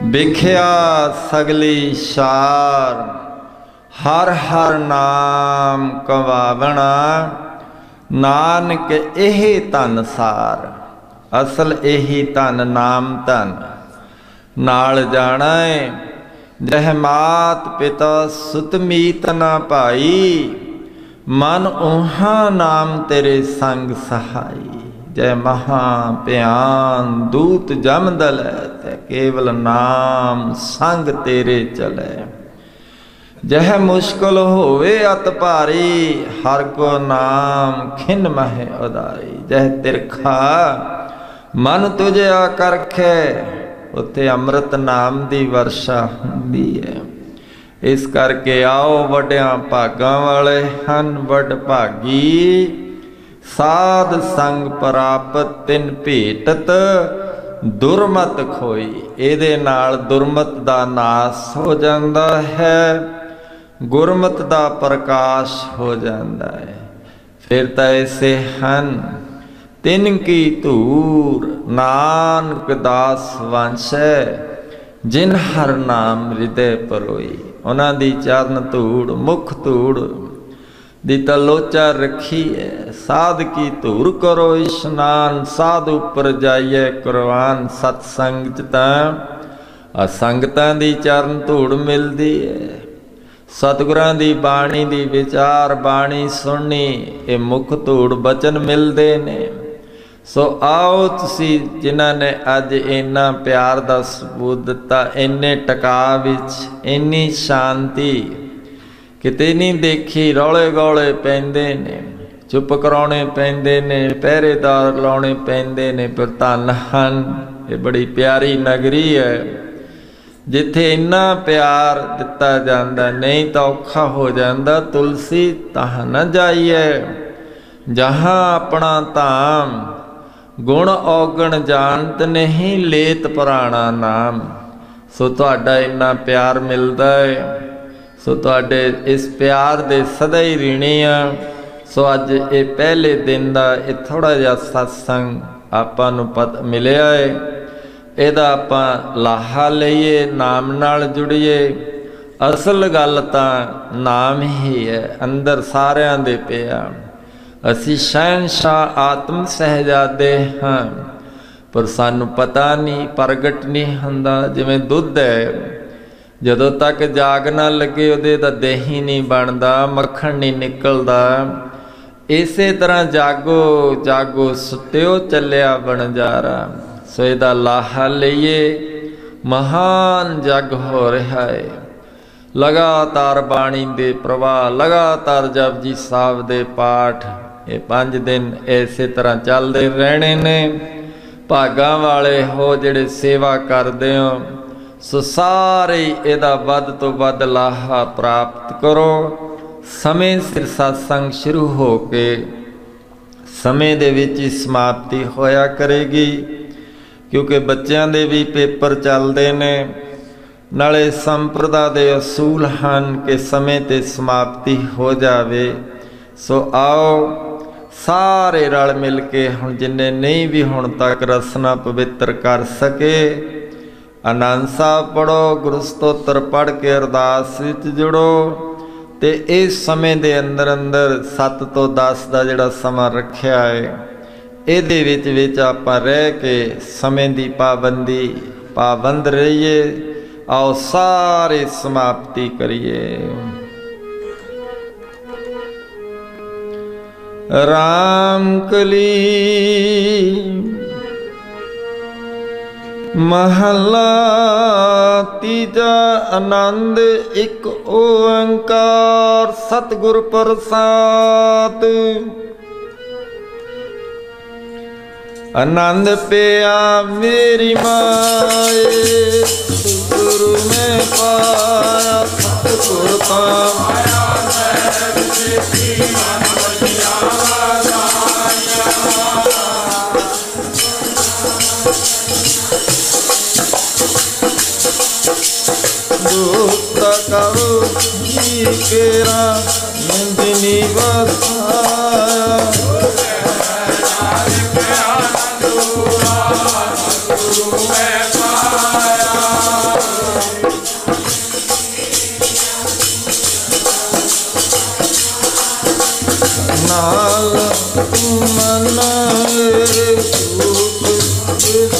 ਵਿਖਿਆ ਸਗਲੀ ਸ਼ਾਰ। ਹਰ ਹਰ ਨਾਮ ਕਵਾਵਣਾ, ਨਾਨਕ ਇਹ ਧਨ ਸਾਰ, ਅਸਲ ਇਹੀ ਧਨ ਨਾਮ ਧਨ। ਨਾਲ ਜਾਣਾ ਏ ਜਹ ਮਾਤ ਪਿਤਾ ਸੁਤ ਮੀਤ ਨਾ ਭਾਈ। ਮਨ ਉਹਾ ਨਾਮ ਤੇਰੇ ਸੰਗ ਸਹਾਈ। ਜੈ ਮਹਾ ਪਿਆਨ ਦੂਤ ਜਮਦਲ ਤੇ ਕੇਵਲ ਨਾਮ ਸੰਗ ਤੇਰੇ ਚਲੇ। ਜਹ ਮੁਸ਼ਕਲ ਹੋਵੇ ਅਤ ਭਾਰੀ, ਹਰ ਕੋ ਨਾਮ ਖਿਨ ਮਹਿ ਉਦਾਰੀ ਜਹ ਤਿਰਖਾ, ਮਨ ਤੁਝੇ ਆ ਕਰਖੇ ਉਤੇ ਅੰਮ੍ਰਿਤ ਨਾਮ ਦੀ ਵਰਸ਼ਾ ਹੁੰਦੀ ਹੈ ਇਸ ਕਰਕੇ ਆਓ ਵੱਡਿਆਂ ਭਾਗਾਂ ਵਾਲੇ, ਹਨ ਵੱਡ ਭਾਗੀ। ਸਾਧ ਸੰਗ ਪ੍ਰਾਪਤ ਤਿਨ ਭੇਟਤ, ਦੁਰਮਤ ਖੋਈ। ਇਹਦੇ ਨਾਲ ਦੁਰਮਤ ਦਾ ਨਾਸ ਹੋ ਜਾਂਦਾ ਹੈ, ਗੁਰਮਤ ਦਾ ਪ੍ਰਕਾਸ਼ ਹੋ ਜਾਂਦਾ ਹੈ। ਫਿਰ ਤਾਂ ਐਸੇ ਹਨ, ਤਿੰਨ ਕੀ ਧੂਰ, ਨਾਨਕ ਦਾਸ ਵੰਸ਼ੈ ਜਿਨ ਹਰ ਨਾਮ ਹਿਰਦੇ ਪਰੋਈ। ਉਹਨਾਂ ਦੀ ਚਰਨ ਧੂੜ, ਮੁਖ ਧੂੜ ਦੀ ਤਲੋਚਾ ਰੱਖੀ ਹੈ ਸਾਧ ਕੀ ਧੂਰ ਕਰੋ ਇਸ਼ਨਾਨ, ਸਾਧ ਉੱਪਰ ਜਾਈਏ ਕੁਰਬਾਨ। ਸਤ ਸੰਗ ਚ ਤਾਂ ਅਸੰਗਤਾਂ ਦੀ ਚਰਨ ਧੂੜ ਮਿਲਦੀ ਹੈ ਸਤਿਗੁਰਾਂ ਦੀ ਬਾਣੀ ਦੀ ਵਿਚਾਰ, ਬਾਣੀ ਸੁਣਨੀ, ਇਹ ਮੁਖ ਧੂੜ ਬਚਨ ਮਿਲਦੇ ਨੇ। ਸੋ ਆਓ ਤੁਸੀਂ ਜਿਨ੍ਹਾਂ ਨੇ ਅੱਜ ਇੰਨਾ ਪਿਆਰ ਦਾ ਸਬੂਤ ਦਿੱਤਾ, ਇੰਨੇ ਟਕਾ ਵਿੱਚ, ਇੰਨੀ ਸ਼ਾਂਤੀ, ਕਿਤੇ ਨਹੀਂ ਦੇਖੀ ਰੌਲੇ ਗੋਲੇ ਪੈਂਦੇ ਨੇ, ਚੁੱਪ ਕਰਾਉਣੇ ਪੈਂਦੇ ਨੇ, ਪਹਿਰੇਦਾਰ ਲਾਉਣੇ ਪੈਂਦੇ ਨੇ, ਪਰ ਧੰਨ ਹਨ। ਇਹ ਬੜੀ ਪਿਆਰੀ ਨਗਰੀ ਹੈ। ਜਿੱਥੇ ਇੰਨਾ ਪਿਆਰ ਦਿੱਤਾ ਜਾਂਦਾ, ਨਹੀਂ ਤਾਂ ਔਖਾ ਹੋ ਜਾਂਦਾ, ਤੁਲਸੀ ਤਹ ਨ ਜਾਈਏ। ਜਹਾਂ ਆਪਣਾ ਧਾਮ ਗੁਣ ਔਗਣ ਜਾਣਤ ਨਹੀਂ, ਲੇਤ ਪੁਰਾਣਾ ਨਾਮ। ਸੋ ਤੁਹਾਡਾ ਇੰਨਾ ਪਿਆਰ ਮਿਲਦਾ ਹੈ ਸੋ ਤੁਹਾਡੇ ਇਸ ਪਿਆਰ ਦੇ ਸਦਾ ਹੀ ਰੀਣੀ ਆ। ਸੋ ਅੱਜ ਇਹ ਪਹਿਲੇ ਦਿਨ ਦਾ ਇਹ ਥੋੜਾ ਜਿਹਾ satsang ਆਪਾਂ ਨੂੰ ਪਤ ਮਿਲਿਆ ਹੈ ਇਹਦਾ ਆਪਾਂ ਲਾਹਾ ਲਈਏ, ਨਾਮ ਨਾਲ ਜੁੜੀਏ। ਅਸਲ ਗੱਲ ਤਾਂ ਨਾਮ ਹੀ ਹੈ, ਅੰਦਰ ਸਾਰਿਆਂ ਦੇ ਪਿਆ। ਅਸੀਂ ਸ਼ਹਿਨशाह ਆਤਮ ਸਹਜਾਦੇ ਹਾਂ। ਪਰ ਸਾਨੂੰ ਪਤਾ ਨਹੀਂ, ਪ੍ਰਗਟ ਨਹੀਂ ਹੁੰਦਾ ਜਿਵੇਂ ਦੁੱਧ ਹੈ। ਜਦੋਂ ਤੱਕ ਜਾਗ ਨਾ ਲੱਗੇ, ਉਹਦੇ ਦਾ ਦਹੀਂ ਨਹੀਂ ਬਣਦਾ, ਮੱਖਣ ਨਹੀਂ ਨਿਕਲਦਾ। ਇਸੇ ਤਰ੍ਹਾਂ ਜਾਗੋ ਜਾਗੋ ਸੁੱਤਿਓ ਚੱਲਿਆ ਬਣਜਾਰਾ ਸੋ ਇਹਦਾ ਲਾਹਾ ਲਈਏ, ਮਹਾਨ ਜਗ ਹੋ ਰਿਹਾ ਹੈ ਲਗਾਤਾਰ ਬਾਣੀ ਦੇ ਪ੍ਰਵਾਹ, ਲਗਾਤਾਰ ਜਪਜੀ ਸਾਹਿਬ ਦੇ ਪਾਠ। ਇਹ ਪੰਜ ਦਿਨ ਇਸੇ ਤਰ੍ਹਾਂ ਚੱਲਦੇ ਰਹਿਣੇ ਨੇ। ਭਾਗਾਂ ਵਾਲੇ ਹੋ ਜਿਹੜੇ ਸੇਵਾ ਕਰਦੇ ਹੋ, ਸੋ ਸਾਰੇ ਇਹਦਾ ਵੱਧ ਤੋਂ ਵੱਧ ਲਾਹਾ ਪ੍ਰਾਪਤ ਕਰੋ। ਸਮੇਂ ਸਿਰ satsang ਸ਼ੁਰੂ ਹੋ ਕੇ ਸਮੇਂ ਦੇ ਵਿੱਚ ਹੀ ਸਮਾਪਤੀ ਹੋਇਆ ਕਰੇਗੀ, ਕਿਉਂਕਿ ਬੱਚਿਆਂ ਦੇ ਵੀ ਪੇਪਰ ਚੱਲਦੇ ਨੇ। ਨਾਲੇ ਸੰਪਰਦਾ ਦੇ ਅਸੂਲ ਹਨ ਕਿ ਸਮੇਂ ਤੇ ਸਮਾਪਤੀ ਹੋ ਜਾਵੇ। ਸੋ ਆਓ ਸਾਰੇ ਰਲ ਮਿਲ ਕੇ ਹੁਣ ਜਿੰਨੇ ਨਹੀਂ ਵੀ ਹੁਣ ਤੱਕ ਰਸਨਾ ਪਵਿੱਤਰ ਕਰ ਸਕੇ ਆਨੰਦ ਸਾਹਿਬ ਪੜੋ ਗੁਰੂ ਸਤੋਤਰ ਪੜ ਕੇ ਅਰਦਾਸ ਵਿੱਚ ਜੁੜੋ ਤੇ ਇਸ ਸਮੇਂ ਦੇ ਅੰਦਰ ਅੰਦਰ 7 ਤੋਂ 10 ਦਾ ਜਿਹੜਾ ਸਮਾਂ ਰੱਖਿਆ ਹੈ, ਇਹਦੇ ਵਿੱਚ ਵਿੱਚ ਆਪਾਂ ਰਹਿ ਕੇ ਸਮੇਂ ਦੀ ਪਾਬੰਦੀ, ਪਾਬੰਦ ਰਹੀਏ, ਆਓ ਸਾਰੇ ਸਮਾਪਤੀ ਕਰੀਏ। ਰਾਮ ਕਲੀ ਮਹਲਾ ਤੀਜਾ ਆਨੰਦ ਇੱਕ ਓੰਕਾਰ ਸਤਿਗੁਰ ਪ੍ਰਸਾਦ ਆਨੰਦ ਪਿਆ ਮੇਰੀ ਮਾਏ ਗੁਰੂ ਮੈਂ ਪਾਇਆ ਸਤਿਗੁਰ ਪਾਇਆ ਮੈਂ ਮੈਂ ਪਾਇਆ ਨਾਲ ਮਨ ਮੇਰੇ ਸੁਖ ਵਿਸਾਨਾ ਸਾਧੂ ਕਰੇ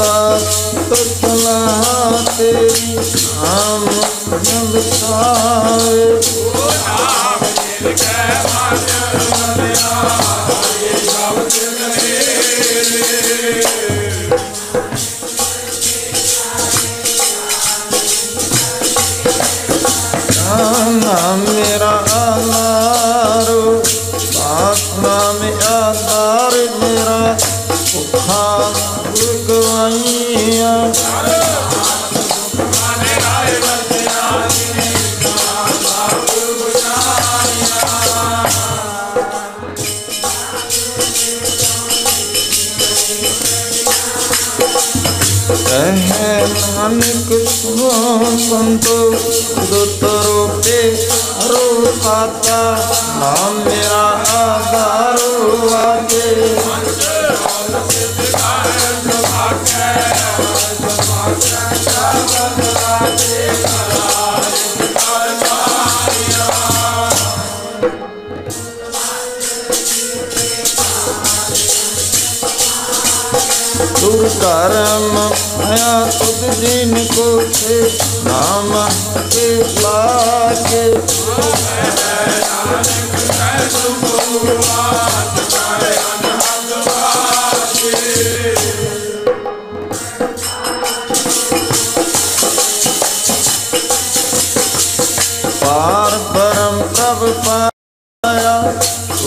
ਹੰਦਾ ਤਤਲਾ ਤੇਰੀ ਆਮ ਨੰਦ ਸਾਵੇ ਉਹ ਨਾਮ ਜਿਨ ਕੈ संत दुत रोपे रो पाता नाम मेरा आधारो आगे दुर्कर्म ਆਇਆ ਤੁਧ ਜਿਨ ਕੋ ਤੇ ਨਾਮ ਕੇ। ਲਾਗੇ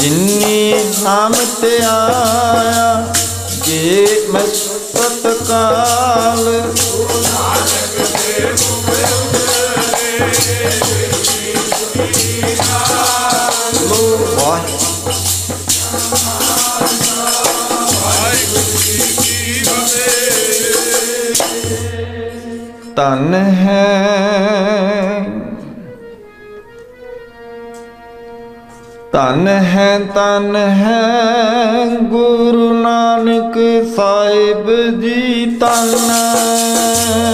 ਜਿੰਨੀ ਨਾਮ ਤੇ ਆਇਆ ਜੇ ਮਸਤ ਕਾਲ ਲੋ ਵਾਹਿ ਤਨ ਹੈ ਤਨ ਹੈ ਤਨ ਹੈ ਗੁਰੂ ਨਾਨਕ ਸਾਹਿਬ ਜੀ ਤਨ ਹੈ।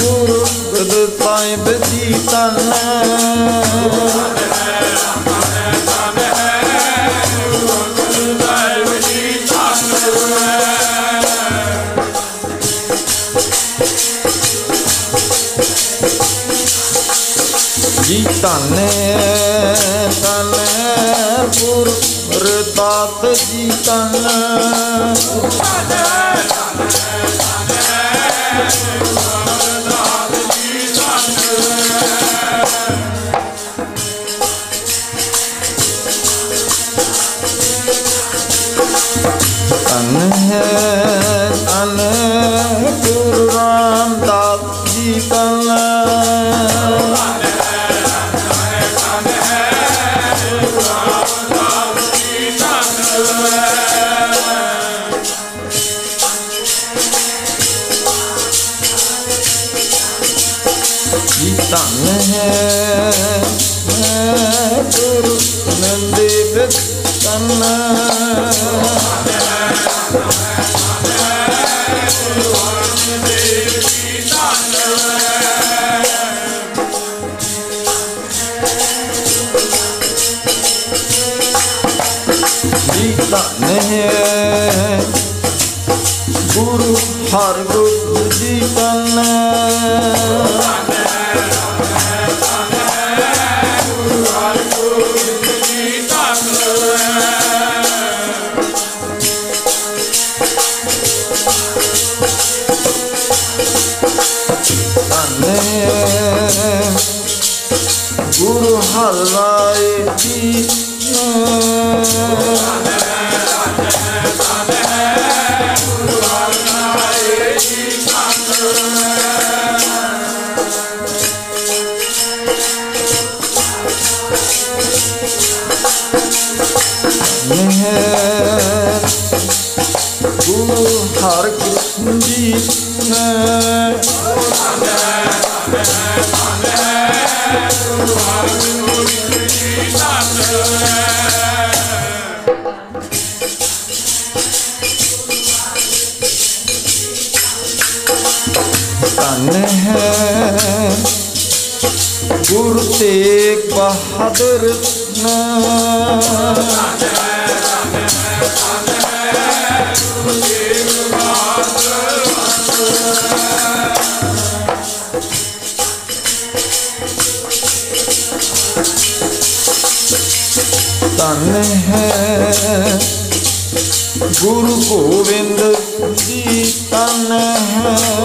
ਗੁਰੂ ਸਾਹਿਬ ਜੀ ਤਨ ਧਨ ਧਨ ਪੁਰ ਰਤਾਤ ਜੀ ਧਨ। ਧਨ ਹੈ ਧਨ ਹੈ। ਗੁਰੂ ਹਰਗੋਬਿੰਦ ਜੀ ਧਨ ਧਨ ਹੈ ਗੁਰੂ ਗੋਬਿੰਦ ਜੀ ਧਨ ਹੈ।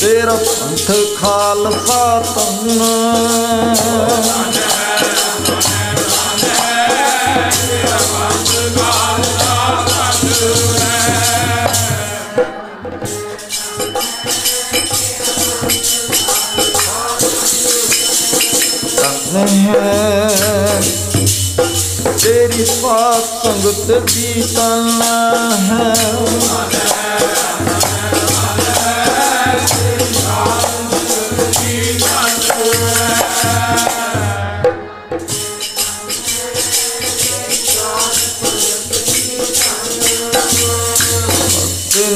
ਤੇਰਾ ਪੰਥ ਖਾਲਸਾ ਤਨ। ਹੈ ਤੇਰੀ ਸਾਧ ਸੰਗਤ ਦੀ ਤਨ ਹੈ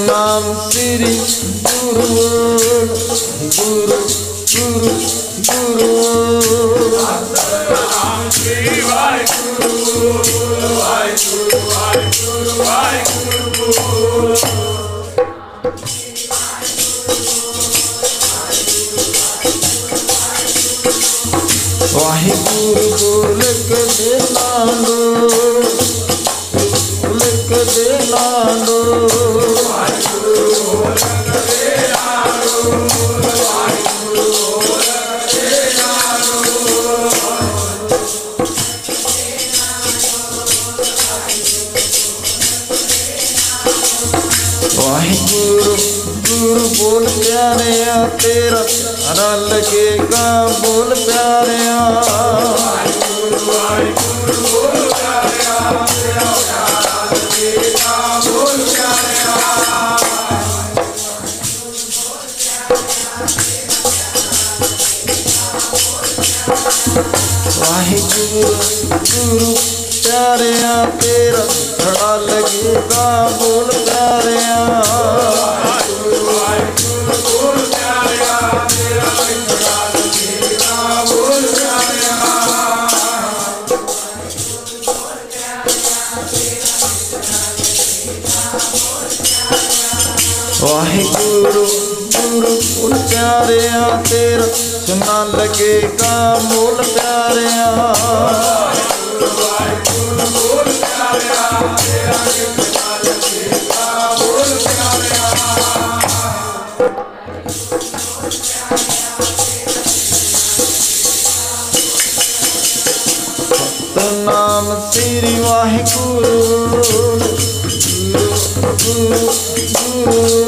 ਨਾਮ ਸ੍ਰੀ ਪਿਆਰਿਆ ਤੇਰਾ ਹਰਾ ਲੱਗੇਗਾ ਬੋਲ ਪਿਆਰਿਆ। ਵਾਹਿਗੁਰੂ ਗੁਰੂ ਪਿਆਰਿਆ ਤੇਰਾ ਹਰਾ ਲੱਗੇਗਾ ਬੋਲ ਪਿਆਰਿਆ। ਬੋਲ ਪਿਆਰਿਆ ਤੇਰਾ ਸੁਨਾ ਲੱਗੇਗਾ ਮੋਲ ਪਿਆਰਿਆ ਨਾਮ ਸ੍ਰੀ ਵਾਹਿਗੁਰੂ ਗੁਰੂ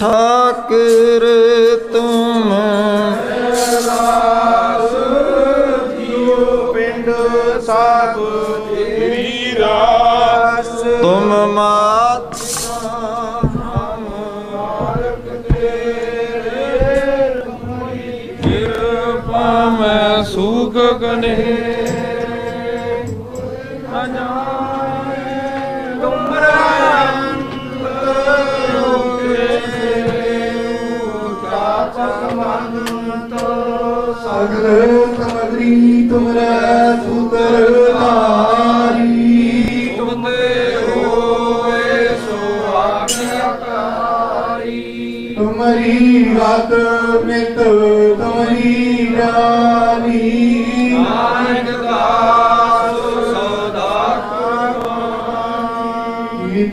ਤੂੰ ਠਾਕਰ ਤੁਮ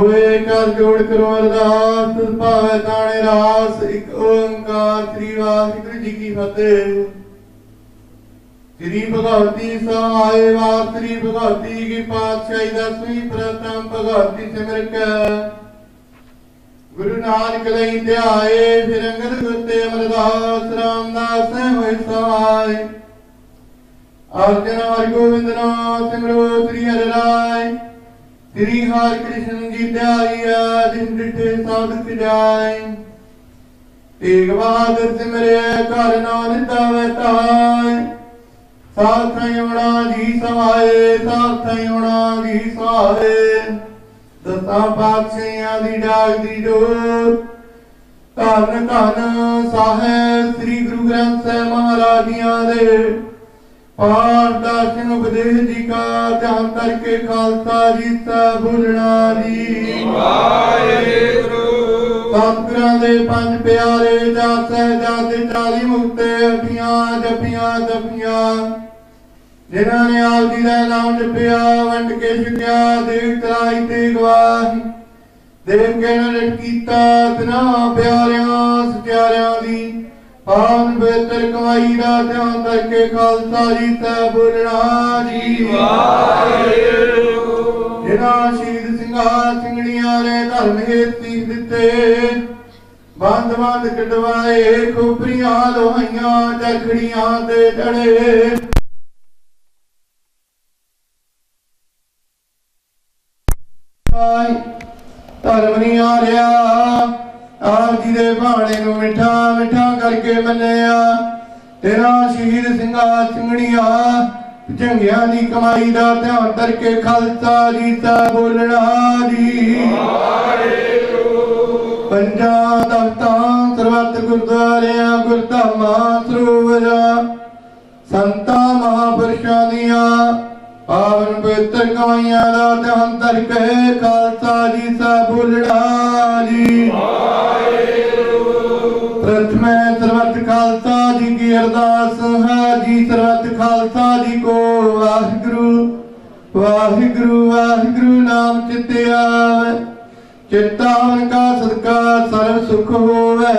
ਦੋਏ ਕਰ ਜੋੜ ਕਰੋ ਅਰਦਾਸ, ਭਾਵੇਂ ਤਾਣੇ ਰਾਸ, ਇੱਕ ਓੰਕਾਰ। ਸ੍ਰੀ ਜੀ ਕੀ ਫਤਿਹ। ਸ੍ਰੀ ਭਗਵਤੀ ਸਹਾਇ ਵਾਰ ਭਗਵਤੀ ਕੀ ਪਾਤਸ਼ਾਹੀ ਦਸਵੀਂ ਪ੍ਰਥਮ ਭਗਵਤੀ ਸਿਮਰ ਕੇ ਗੁਰੂ ਨਾਨਕ ਲਈ ਧਿਆਏ, ਫਿਰ ਅੰਗਦ ਗੁਰਤੇ ਅਮਰਦਾਸ, ਰਾਮਦਾਸ ਨੇ ਹੋਏ ਸਹਾਇ ਅਰਜਨ ਹਰਿ ਗੋਬਿੰਦ ਨਾਮ ਸਿਮਰੋ ਸ੍ਰੀ ਹਰਿ ਰਾਇ ਸ੍ਰੀ ਹਰਿ ਕ੍ਰਿਸ਼ਨ ਜੀ ਧਿਆਈਆ ਜਿਨ ਡਿਠੇ ਸਾਧਕ ਜਾਏ ਤੇਗ ਬਹਾਦਰ ਸਿਮਰਿਆ ਘਰ ਨਾਨਕ ਵਤਾਏ ਸਾਥ ਹੋਣਾ ਜੀ ਸਮਾਏ ਸਾਥ ਹੋਣਾ ਜੀ ਸਹਾਏ ਦਸਾਂ ਪਾਤਸ਼ਾਹਾਂ ਦੀ ਡਾਕ ਦੀ ਜੋਤ ਧੰਨ ਧੰਨ ਸਾਹਿਬ ਸ੍ਰੀ ਗੁਰੂ ਗ੍ਰੰਥ ਸਾਹਿਬ ਮਹਾਰਾਜੀਆਂ ਦੇ ਪਾਠ ਦਰਸ਼ਨ ਉਪਦੇਸ਼ ਜੀ ਕਾ ਧਿਆਨ ਕਰਕੇ ਖਾਲਸਾ ਜੀ ਸਾ ਬੋਲਣਾ ਜੀ। ਵਾਹਿਗੁਰੂ। ਸਤਿਗੁਰਾਂ ਦੇ ਪੰਜ ਪਿਆਰੇ ਜਪ ਸਹਿਜਾਦੇ 40 ਮੁਕਤੇ ਅਠੀਆਂ ਜਪੀਆਂ ਜਪੀਆਂ। ਜਿਨ੍ਹਾਂ ਨੇ ਆਪ ਜੀ ਦਾ ਨਾਮ ਜਪਿਆ ਵੰਡ ਕੇ ਛਕਿਆ ਦੇਵ ਤਰਾਈ ਤੇ ਗਵਾਹੀ। ਦੇਵ ਕੇ ਨਰਟ ਕੀਤਾ ਤਨਾ ਪਿਆਰਿਆਂ ਸਚਿਆਰਿਆਂ ਦੀ ਪਾਵਨ ਬੇਤਰ ਕਮਾਈ ਦਾ ਧਿਆਨ ਕਰਕੇ ਖਾਲਸਾ ਜੀ ਸਹਿ ਬੋਲਣਾ ਜੀ। ਵਾਹਿਗੁਰੂ। ਜਿਨ੍ਹਾਂ ਸ਼ਹੀਦ ਸਿੰਘਾਂ ਸਿੰਘਣੀਆਂ ਨੇ ਧਰਮ ਹੇਤੀ ਦਿੱਤੇ ਬੰਦ ਬੰਦ ਕਟਵਾਏ ਖੋਪਰੀਆਂ ਲੋਹਾਈਆਂ ਚਰਖੜੀਆਂ ਤੇ ਚੜੇ ਧਰਮ ਨਹੀਂ ਆ ਰਿਹਾ ਆਪ ਜੀ ਦੇ ਬਾਣੇ ਨੂੰ ਮਿੱਠਾ ਮਿੱਠਾ ਕਰਕੇ ਮੰਨਿਆ। ਤੇਰਾ ਸ਼ਹੀਦ ਸਿੰਘਾ ਸਿੰਘਣੀਆਂ ਚੰਗਿਆਂ ਦੀ ਕਮਾਈ ਦਾ ਧਿਆਨ ਕਰਕੇ ਖਾਲਸਾ ਜੀ ਤਾ ਬੋਲਣਾ ਜੀ। ਪੰਜਾਂ ਤਖਤਾਂ ਸਰਬੱਤ ਗੁਰਦੁਆਰਿਆਂ, ਗੁਰਧਾਮਾਂ, ਸਰੋਵਰਾਂ ਸੰਤਾਂ, ਮਹਾਪੁਰਸ਼ਾਂ ਦੀਆਂ ਪਾਵਨ ਪਵਿੱਤਰ ਕਮਾਈਆਂ ਦਾ ਧਿਆਨ ਕਰਕੇ ਖਾਲਸਾ ਜੀ ਸਾ ਬੋਲਣਾ ਜੀ। ਪ੍ਰਥਮੇ ਖਾਲਸਾ ਜੀ ਕੀ ਅਰਦਾਸ ਹੈ ਜੀ ਸਰਬੱਤ ਖਾਲਸਾ ਜੀ ਕੋ। ਵਾਹਿਗੁਰੂ ਵਾਹਿਗੁਰੂ ਵਾਹਿਗੁਰੂ, ਨਾਮ ਚਿਤੇ ਆਵੇ। ਚਿਤਾਵਨ ਕਾ ਸਦਕਾ, ਸਰਬ ਸੁਖ ਹੋਵੇ।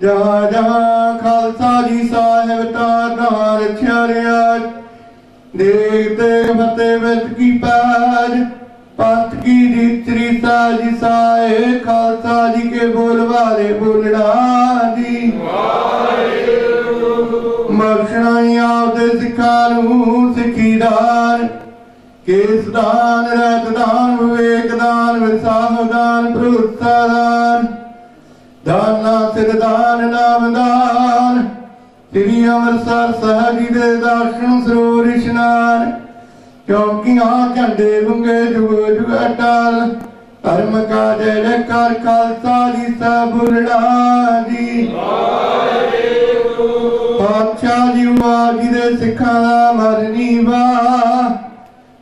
ਜਹਾਂ ਜਹਾਂ ਖਾਲਸਾ ਜੀ ਸਾਹਿਬ ਤਾਂ ਰਖਿਆ ਰਿਆ ਦੇਖਦੇ ਫਤੇ ਵਿੱਚ ਕੀ ਪਾਜ। ਪੰਥ ਕੀ ਰੀਤਰੀ ਸਾਜੀ ਸਾਏ ਖਾਲਸਾ ਜੀ ਕੇ ਬੋਲ ਵਾਲੇ ਬੋਲਣਾ ਜੀ ਮਰਸ਼ਣਾ ਹੀ ਆਪਦੇ ਸਿੱਖਾਂ ਨੂੰ ਸਿੱਖੀਦਾਰ ਕੇਸ ਦਾਨ, ਰਤ ਦਾਨ, ਵਿਵੇਕ ਦਾਨਾ ਸਿਰ ਦਾਨ, ਸ੍ਰੀ ਅੰਮ੍ਰਿਤਸਰ ਸਾਹਿਬ ਜੀ ਦੇ ਦਰਸ਼ਨ, ਸਰੋਵਰ ਇਸ਼ਨਾਨ। ਕਿਉਂਕਿ ਝੰਡੇ ਗੁੰਗੇ ਜੁਗ ਜੁਗ ਅਟਲ, ਧਰਮ ਕਾ ਜੈ ਜੈਕਾਰ ਖਾਲਸਾ ਜੀ, ਸਭ ਬੁਲੜਾ ਪਾਤਸ਼ਾਹ ਜੀ ਵਾਹ ਜੀ ਦੇ ਸਿੱਖਾਂ ਦਾ ਮਰਨੀ ਵਾ।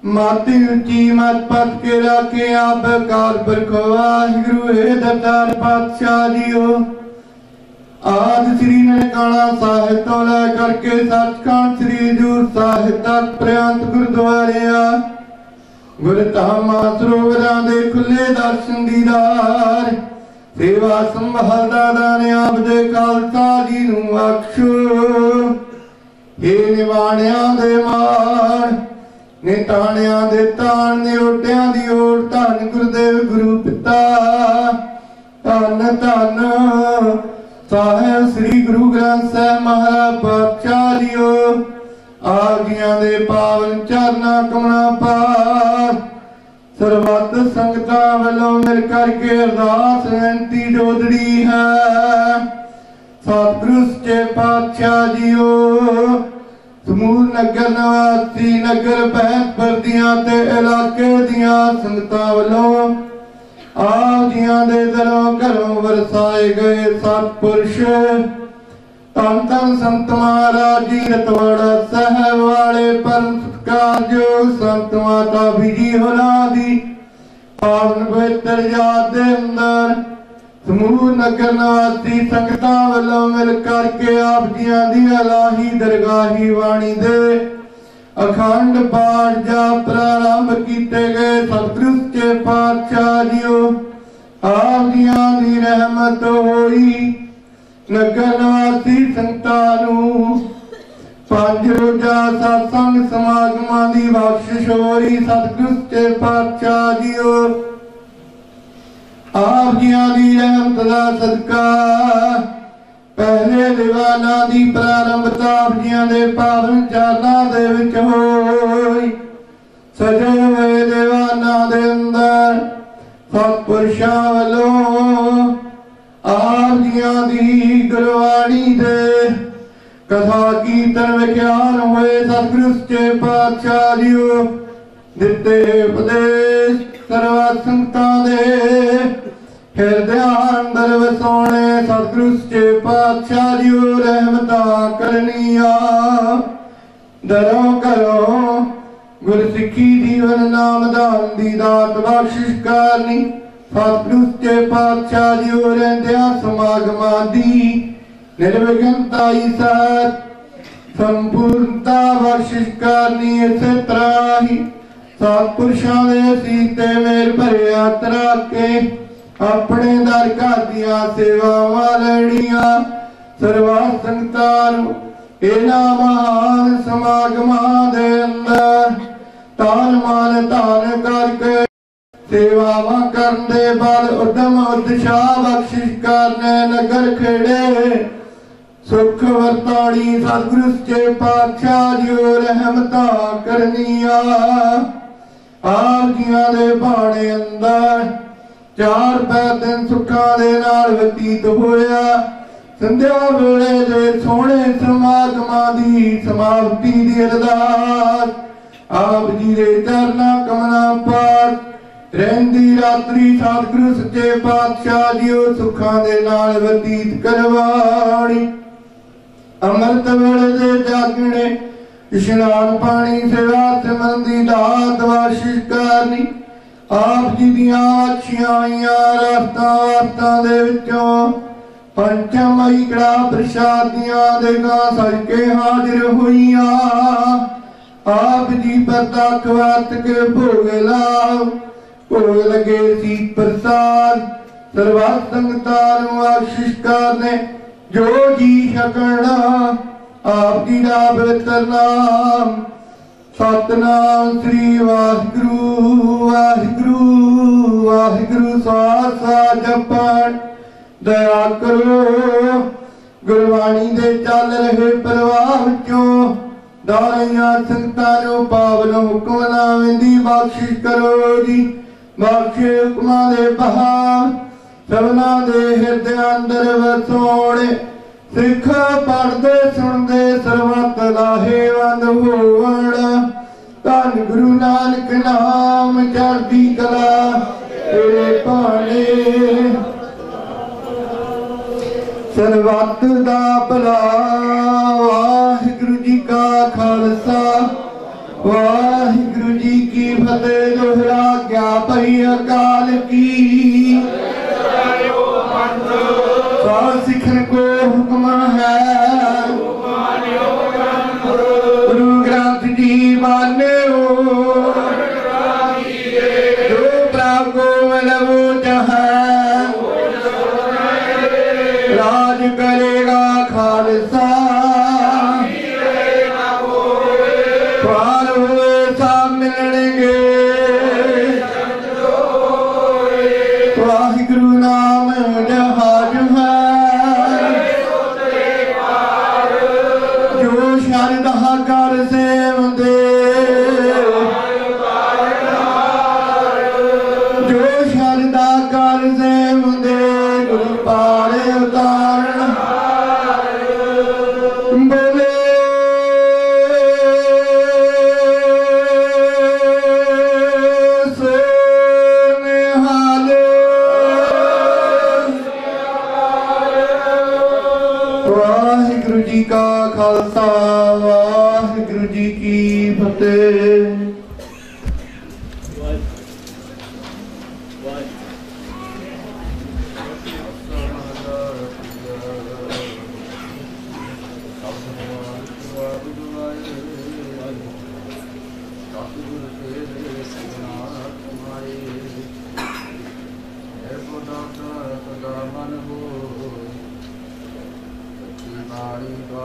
ਮਾਤੀ ਉੱਚੀ ਮਤ ਪਤ ਕੇ ਰੱਖੇ ਆਪ ਕਾਲ ਬਰਖੋ ਵਾਹਿਗੁਰੂ, ਹੈ ਦਤਾਰ ਪਾਤਸ਼ਾਹ ਜੀਓ। ਆਦਿ ਸ੍ਰੀ ਨਨਕਾਣਾ ਸਾਹਿਬ ਤੋਂ ਲੈ ਕਰਕੇ ਸੱਚਖੰਡ ਸ੍ਰੀ ਹਜੂਰ ਸਾਹਿਬ ਤੱਕ ਪ੍ਰਿਆੰਤ ਗੁਰਦੁਆਰਿਆਂ ਗੁਰਧਾਮਾਂ ਸਰੋਵਰਾਂ ਦੇ ਖੁੱਲੇ ਦਰਸ਼ਨ ਦੀਦਾਰ ਸੇਵਾ ਸੰਭਾਲ ਦਾ ਦਾਨ ਆਪ ਦੇ ਖਾਲਸਾ ਜੀ ਨੂੰ ਬਖਸ਼ੋ। ਏ ਨਿਵਾਣਿਆਂ ਦੇ ਮਾਣ, ਨਿਤਾਣਿਆਂ ਦੇ ਤਾਣ ਨਿਉਟਿਆਂ ਦੀ ਓੜ ਧੰਨ ਗੁਰਦੇਵ ਗੁਰੂ ਪਿਤਾ। ਧੰਨ ਧੰਨ ਸਾਹਿਬ ਸ੍ਰੀ ਗੁਰੂ ਗ੍ਰੰਥ ਸਾਹਿਬ ਮਹਾਰਾਜ ਪਾਤਸ਼ਾਹ ਜੀਓ ਦੇ ਪਾਵਨ ਚਰਨਾਂ ਕਮਣਾ ਪਾਰ। ਸਰਬੱਤ ਸੰਗਤਾਂ ਵੱਲੋਂ ਮਿਲ ਕਰਕੇ ਅਰਦਾਸ ਬੇਨਤੀ ਜੋਦੜੀ ਹੈ। ਸਤਿਗੁਰੂ ਸੱਚੇ ਪਾਤਸ਼ਾਹ ਜੀਓ, ਸਮੂਹ ਨਗਰ, ਨਿਵਾਸੀ ਨਗਰ ਬਹਿਤ ਵਰਦੀਆਂ ਤੇ ਇਲਾਕੇ ਦੀਆਂ ਸੰਗਤਾਂ ਵੱਲੋਂ ਆਪ ਜੀਆਂ ਦੇ ਦਰੋਂ ਘਰੋਂ ਵਰਸਾਏ ਗਏ ਸਤਪੁਰਸ਼ ਤਨ ਤਨ ਸੰਤ ਮਹਾਰਾਜ ਜੀ, ਰਤਵਾੜਾ ਸਾਹਿਬ ਵਾਲੇ ਪਰਮ ਸਤਕਾਰ ਸੰਤ ਮਾਤਾ ਬਿਜ਼ੀ ਹੋਰਾਂ ਦੀ ਪਾਵਨ ਪਵਿੱਤਰ ਯਾਦ ਦੇ ਅੰਦਰ ਸਮੂਹ ਨਗਰ ਨਿਵਾਸੀ ਸੰਗਤਾਂ ਵੱਲੋਂ ਮਿਲ ਕਰਕੇ ਆਪ ਜੀਆਂ ਦੀ ਅਲਾਹੀ ਦਰਗਾਹੀ ਬਾਣੀ ਦੇ ਅਖੰਡ ਪਾਠ ਜਾ ਪ੍ਰਾਰੰਭ ਕੀਤੇ ਗਏ ਸਤਿਗੁਰੂ ਕੇ ਪਾਤਸ਼ਾਹ ਜੀਓ। ਆਪ ਦੀ ਰਹਿਮਤ ਹੋਈ। ਨਗਰ ਨਿਵਾਸੀ ਸੰਗਤਾਂ ਨੂੰ ਪੰਜ ਰੋਜ਼ਾ ਸਤਸੰਗ ਸਮਾਗਮਾਂ ਦੀ ਬਖਸ਼ਿਸ਼ ਹੋਈ ਸਤਿਗੁਰੂ ਤੇ ਪਾਤਸ਼ਾਹ ਜੀਓ। ਆਪ ਜੀਆਂ ਦੀ ਰਹਿਮਤ ਦਾ ਸਦਕਾ ਪਹਿਲੇ ਦੀਵਾਨਾਂ ਦੀ ਪ੍ਰਾਰੰਭਤਾ ਆਪ ਜੀਆਂ ਦੇ ਪਾਵਨ ਚਰਨਾਂ ਦੇ ਵਿੱਚ ਹੋਈ। ਸਜੇ ਹੋਏ ਦੀਵਾਨਾਂ ਦੇ ਅੰਦਰ ਸਤਿਪੁਰਸ਼ਾਂ ਵੱਲੋਂ ਆਪ ਜੀਆਂ ਦੀ ਗੁਰਬਾਣੀ ਦੇ ਕਥਾ ਕੀਰਤਨ ਵਿਖਿਆਨ ਹੋਏ ਸਤਿਗੁਰੂ ਸੱਚੇ ਪਾਤਸ਼ਾਹ ਜੀਓ। ਦਿੱਤੇ ਉਪਦੇਸ਼ ਸਰਵਾ ਸੰਗਤਾਂ ਦੇ ਹਿਰਦਿਆਂ ਅੰਦਰ ਵਸਾਉਣੇ ਸਤਿਗੁਰੂ ਸੱਚੇ ਪਾਤਸ਼ਾਹ ਜੀਓ ਰਹਿਮਤਾਂ ਕਰਨੀਆਂ। ਦਰੋਂ ਕਰੋ, ਗੁਰ ਜੀਵਨ ਨਾਮ ਦਾਨ ਦੀ ਦਾਤ ਬਖਸ਼ਿਸ਼ ਕਰਨੀ। ਸਤਿਗੁਰੂ ਸੱਚੇ ਪਾਤਸ਼ਾਹ ਜੀਓ ਰਹਿੰਦਿਆਂ ਸਮਾਗਮਾਂ ਦੀ ਨਿਰਵਿਘਨਤਾ ਹੀ ਸਾਥ ਸੰਪੂਰਨਤਾ ਬਖਸ਼ਿਸ਼ ਕਰਨੀ ਇਸੇ ਤਰ੍ਹਾਂ ਹੀ। ਸਤਿਪੁਰਸ਼ਾਂ ਦੇ ਸੀਤੇ ਮੇਰ ਭਰਿਆ ਤਰਾ ਕੇ ਆਪਣੇ ਦਰ ਘਰ ਦੀਆਂ ਸੇਵਾਵਾਂ ਲੈਣੀਆਂ। ਸਰਵਾ ਸੰਗਤਾਂ ਨੂੰ ਇਹਨਾਂ ਮਹਾਨ ਸਮਾਗਮਾਂ ਦੇ ਅੰਦਰ ਤਾਨ ਮਾਨ ਧਾਨ ਕਰਕੇ ਸੇਵਾਵਾਂ ਕਰਨ ਦੇ ਬਾਅਦ ਉਦਮ ਉਤਸ਼ਾਹ ਬਖਸ਼ਿਸ਼ ਕਰਨੇ ਨਗਰ ਖੇੜੇ। ਸੁਖ ਵਰਤਾਣੀ ਸਤਿਗੁਰੂ ਸੱਚੇ ਪਾਤਸ਼ਾਹ ਜੀਓ ਰਹਿਮਤਾ ਕਰਨੀਆਂ। ਆਪ ਜੀਆਂ ਦੇ ਬਾਣੇ ਅੰਦਰ ਚਾਰ ਪੈ ਦਿਨ ਸੁੱਖਾਂ ਦੇ ਨਾਲ ਬਤੀਤ ਹੋਇਆ। ਸੰਧਿਆ ਵੇਲੇ ਦੇ ਸੋਹਣੇ ਸਮਾਗਮਾਂ ਦੀ ਸਮਾਪਤੀ ਦੀ ਅਰਦਾਸ। ਆਪ ਜੀ ਦੇ ਚਰਨਾਂ ਕਮਲਾਂ ਪਾਸ ਰਹਿੰਦੀ ਰਾਤਰੀ ਸਤਿਗੁਰੂ ਸੱਚੇ ਪਾਤਸ਼ਾਹ ਜੀਓ ਸੁੱਖਾਂ ਦੇ ਨਾਲ ਬਤੀਤ ਕਰਵਾਣੀ ਅੰਮ੍ਰਿਤ ਵੇਲੇ ਦੇ ਜਾਗਣੇ, ਇਸ਼ਨਾਨ ਪਾਣੀ, ਸੇਵਾ ਸਿਮਰਨ ਦੀ ਦਾਤ ਵਾਸ਼ਿਸ਼ ਕਰਨੀ। ਆਪ ਜੀ ਦੀਆਂ ਅੱਛੀਆਂ ਆਈਆਂ ਰਸਤਾਂ ਰਸਤਾਂ ਦੇ ਵਿੱਚੋਂ ਪੰਚਮਈ ਕੜਾ ਪ੍ਰਸ਼ਾਦੀਆਂ ਦੇ ਗਾ ਸਜ ਹਾਜ਼ਰ ਹੋਈਆਂ। ਆਪ ਜੀ ਪ੍ਰਤੱਖ ਵਰਤ ਕੇ ਭੋਗ ਲਾਓ। ਭੋਗ ਲਗੇ ਸੀ ਪ੍ਰਸਾਦ। ਸਰਵਾ ਸੰਗਤਾਂ ਨੂੰ ਆਸ਼ੀਸ਼ ਕਰਨੇ ਜੋ ਜੀ ਸਕਣਾ ਆਪ ਜੀ ਦਾ ਪਵਿੱਤਰ ਨਾਮ ਸਤਨਾਮ ਸ੍ਰੀ ਵਾਹਿਗੁਰੂ ਵਾਹਿਗੁਰੂ ਵਾਹਿਗੁਰੂ ਸਾਸਾ ਜਪਣ। ਦਇਆ ਕਰੋ ਗੁਰਬਾਣੀ ਦੇ ਚੱਲ ਰਹੇ ਪ੍ਰਵਾਹ ਵਿੱਚੋਂ ਦਾਰੀਆਂ ਸੰਗਤਾਂ ਨੂੰ ਪਾਵਨ ਹੁਕਮ ਦੀ ਬਖਸ਼ਿਸ਼ ਕਰੋ ਜੀ। ਬਖਸ਼ੇ ਹੁਕਮਾਂ ਦੇ ਬਹਾ ਸਭਨਾ ਦੇ ਹਿਰਦੇ ਅੰਦਰ ਵਸੋਣੇ। ਸਿੱਖ ਪੜਦੇ ਸੁਣਦੇ, ਸਰਬਤ ਲਾਹੇਵੰਦ ਹੋਵਣ। ਧੰਨ ਗੁਰੂ ਨਾਨਕ ਨਾਮ ਚੜ੍ਹਦੀ ਕਲਾ ਤੇਰੇ ਭਾਣੇ। ਸਰਬੱਤ ਦਾ ਭਲਾ ਵਾਹਿਗੁਰੂ ਜੀ ਕਾ ਖਾਲਸਾ ਵਾਹਿਗੁਰੂ ਜੀ ਕੀ ਫਤਿਹ ਦੋਹਰਾ ਕਿਆ ਭਈ ਅਕਾਲ ਕੀ। ਸਾਰ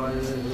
ਪੂਰੇ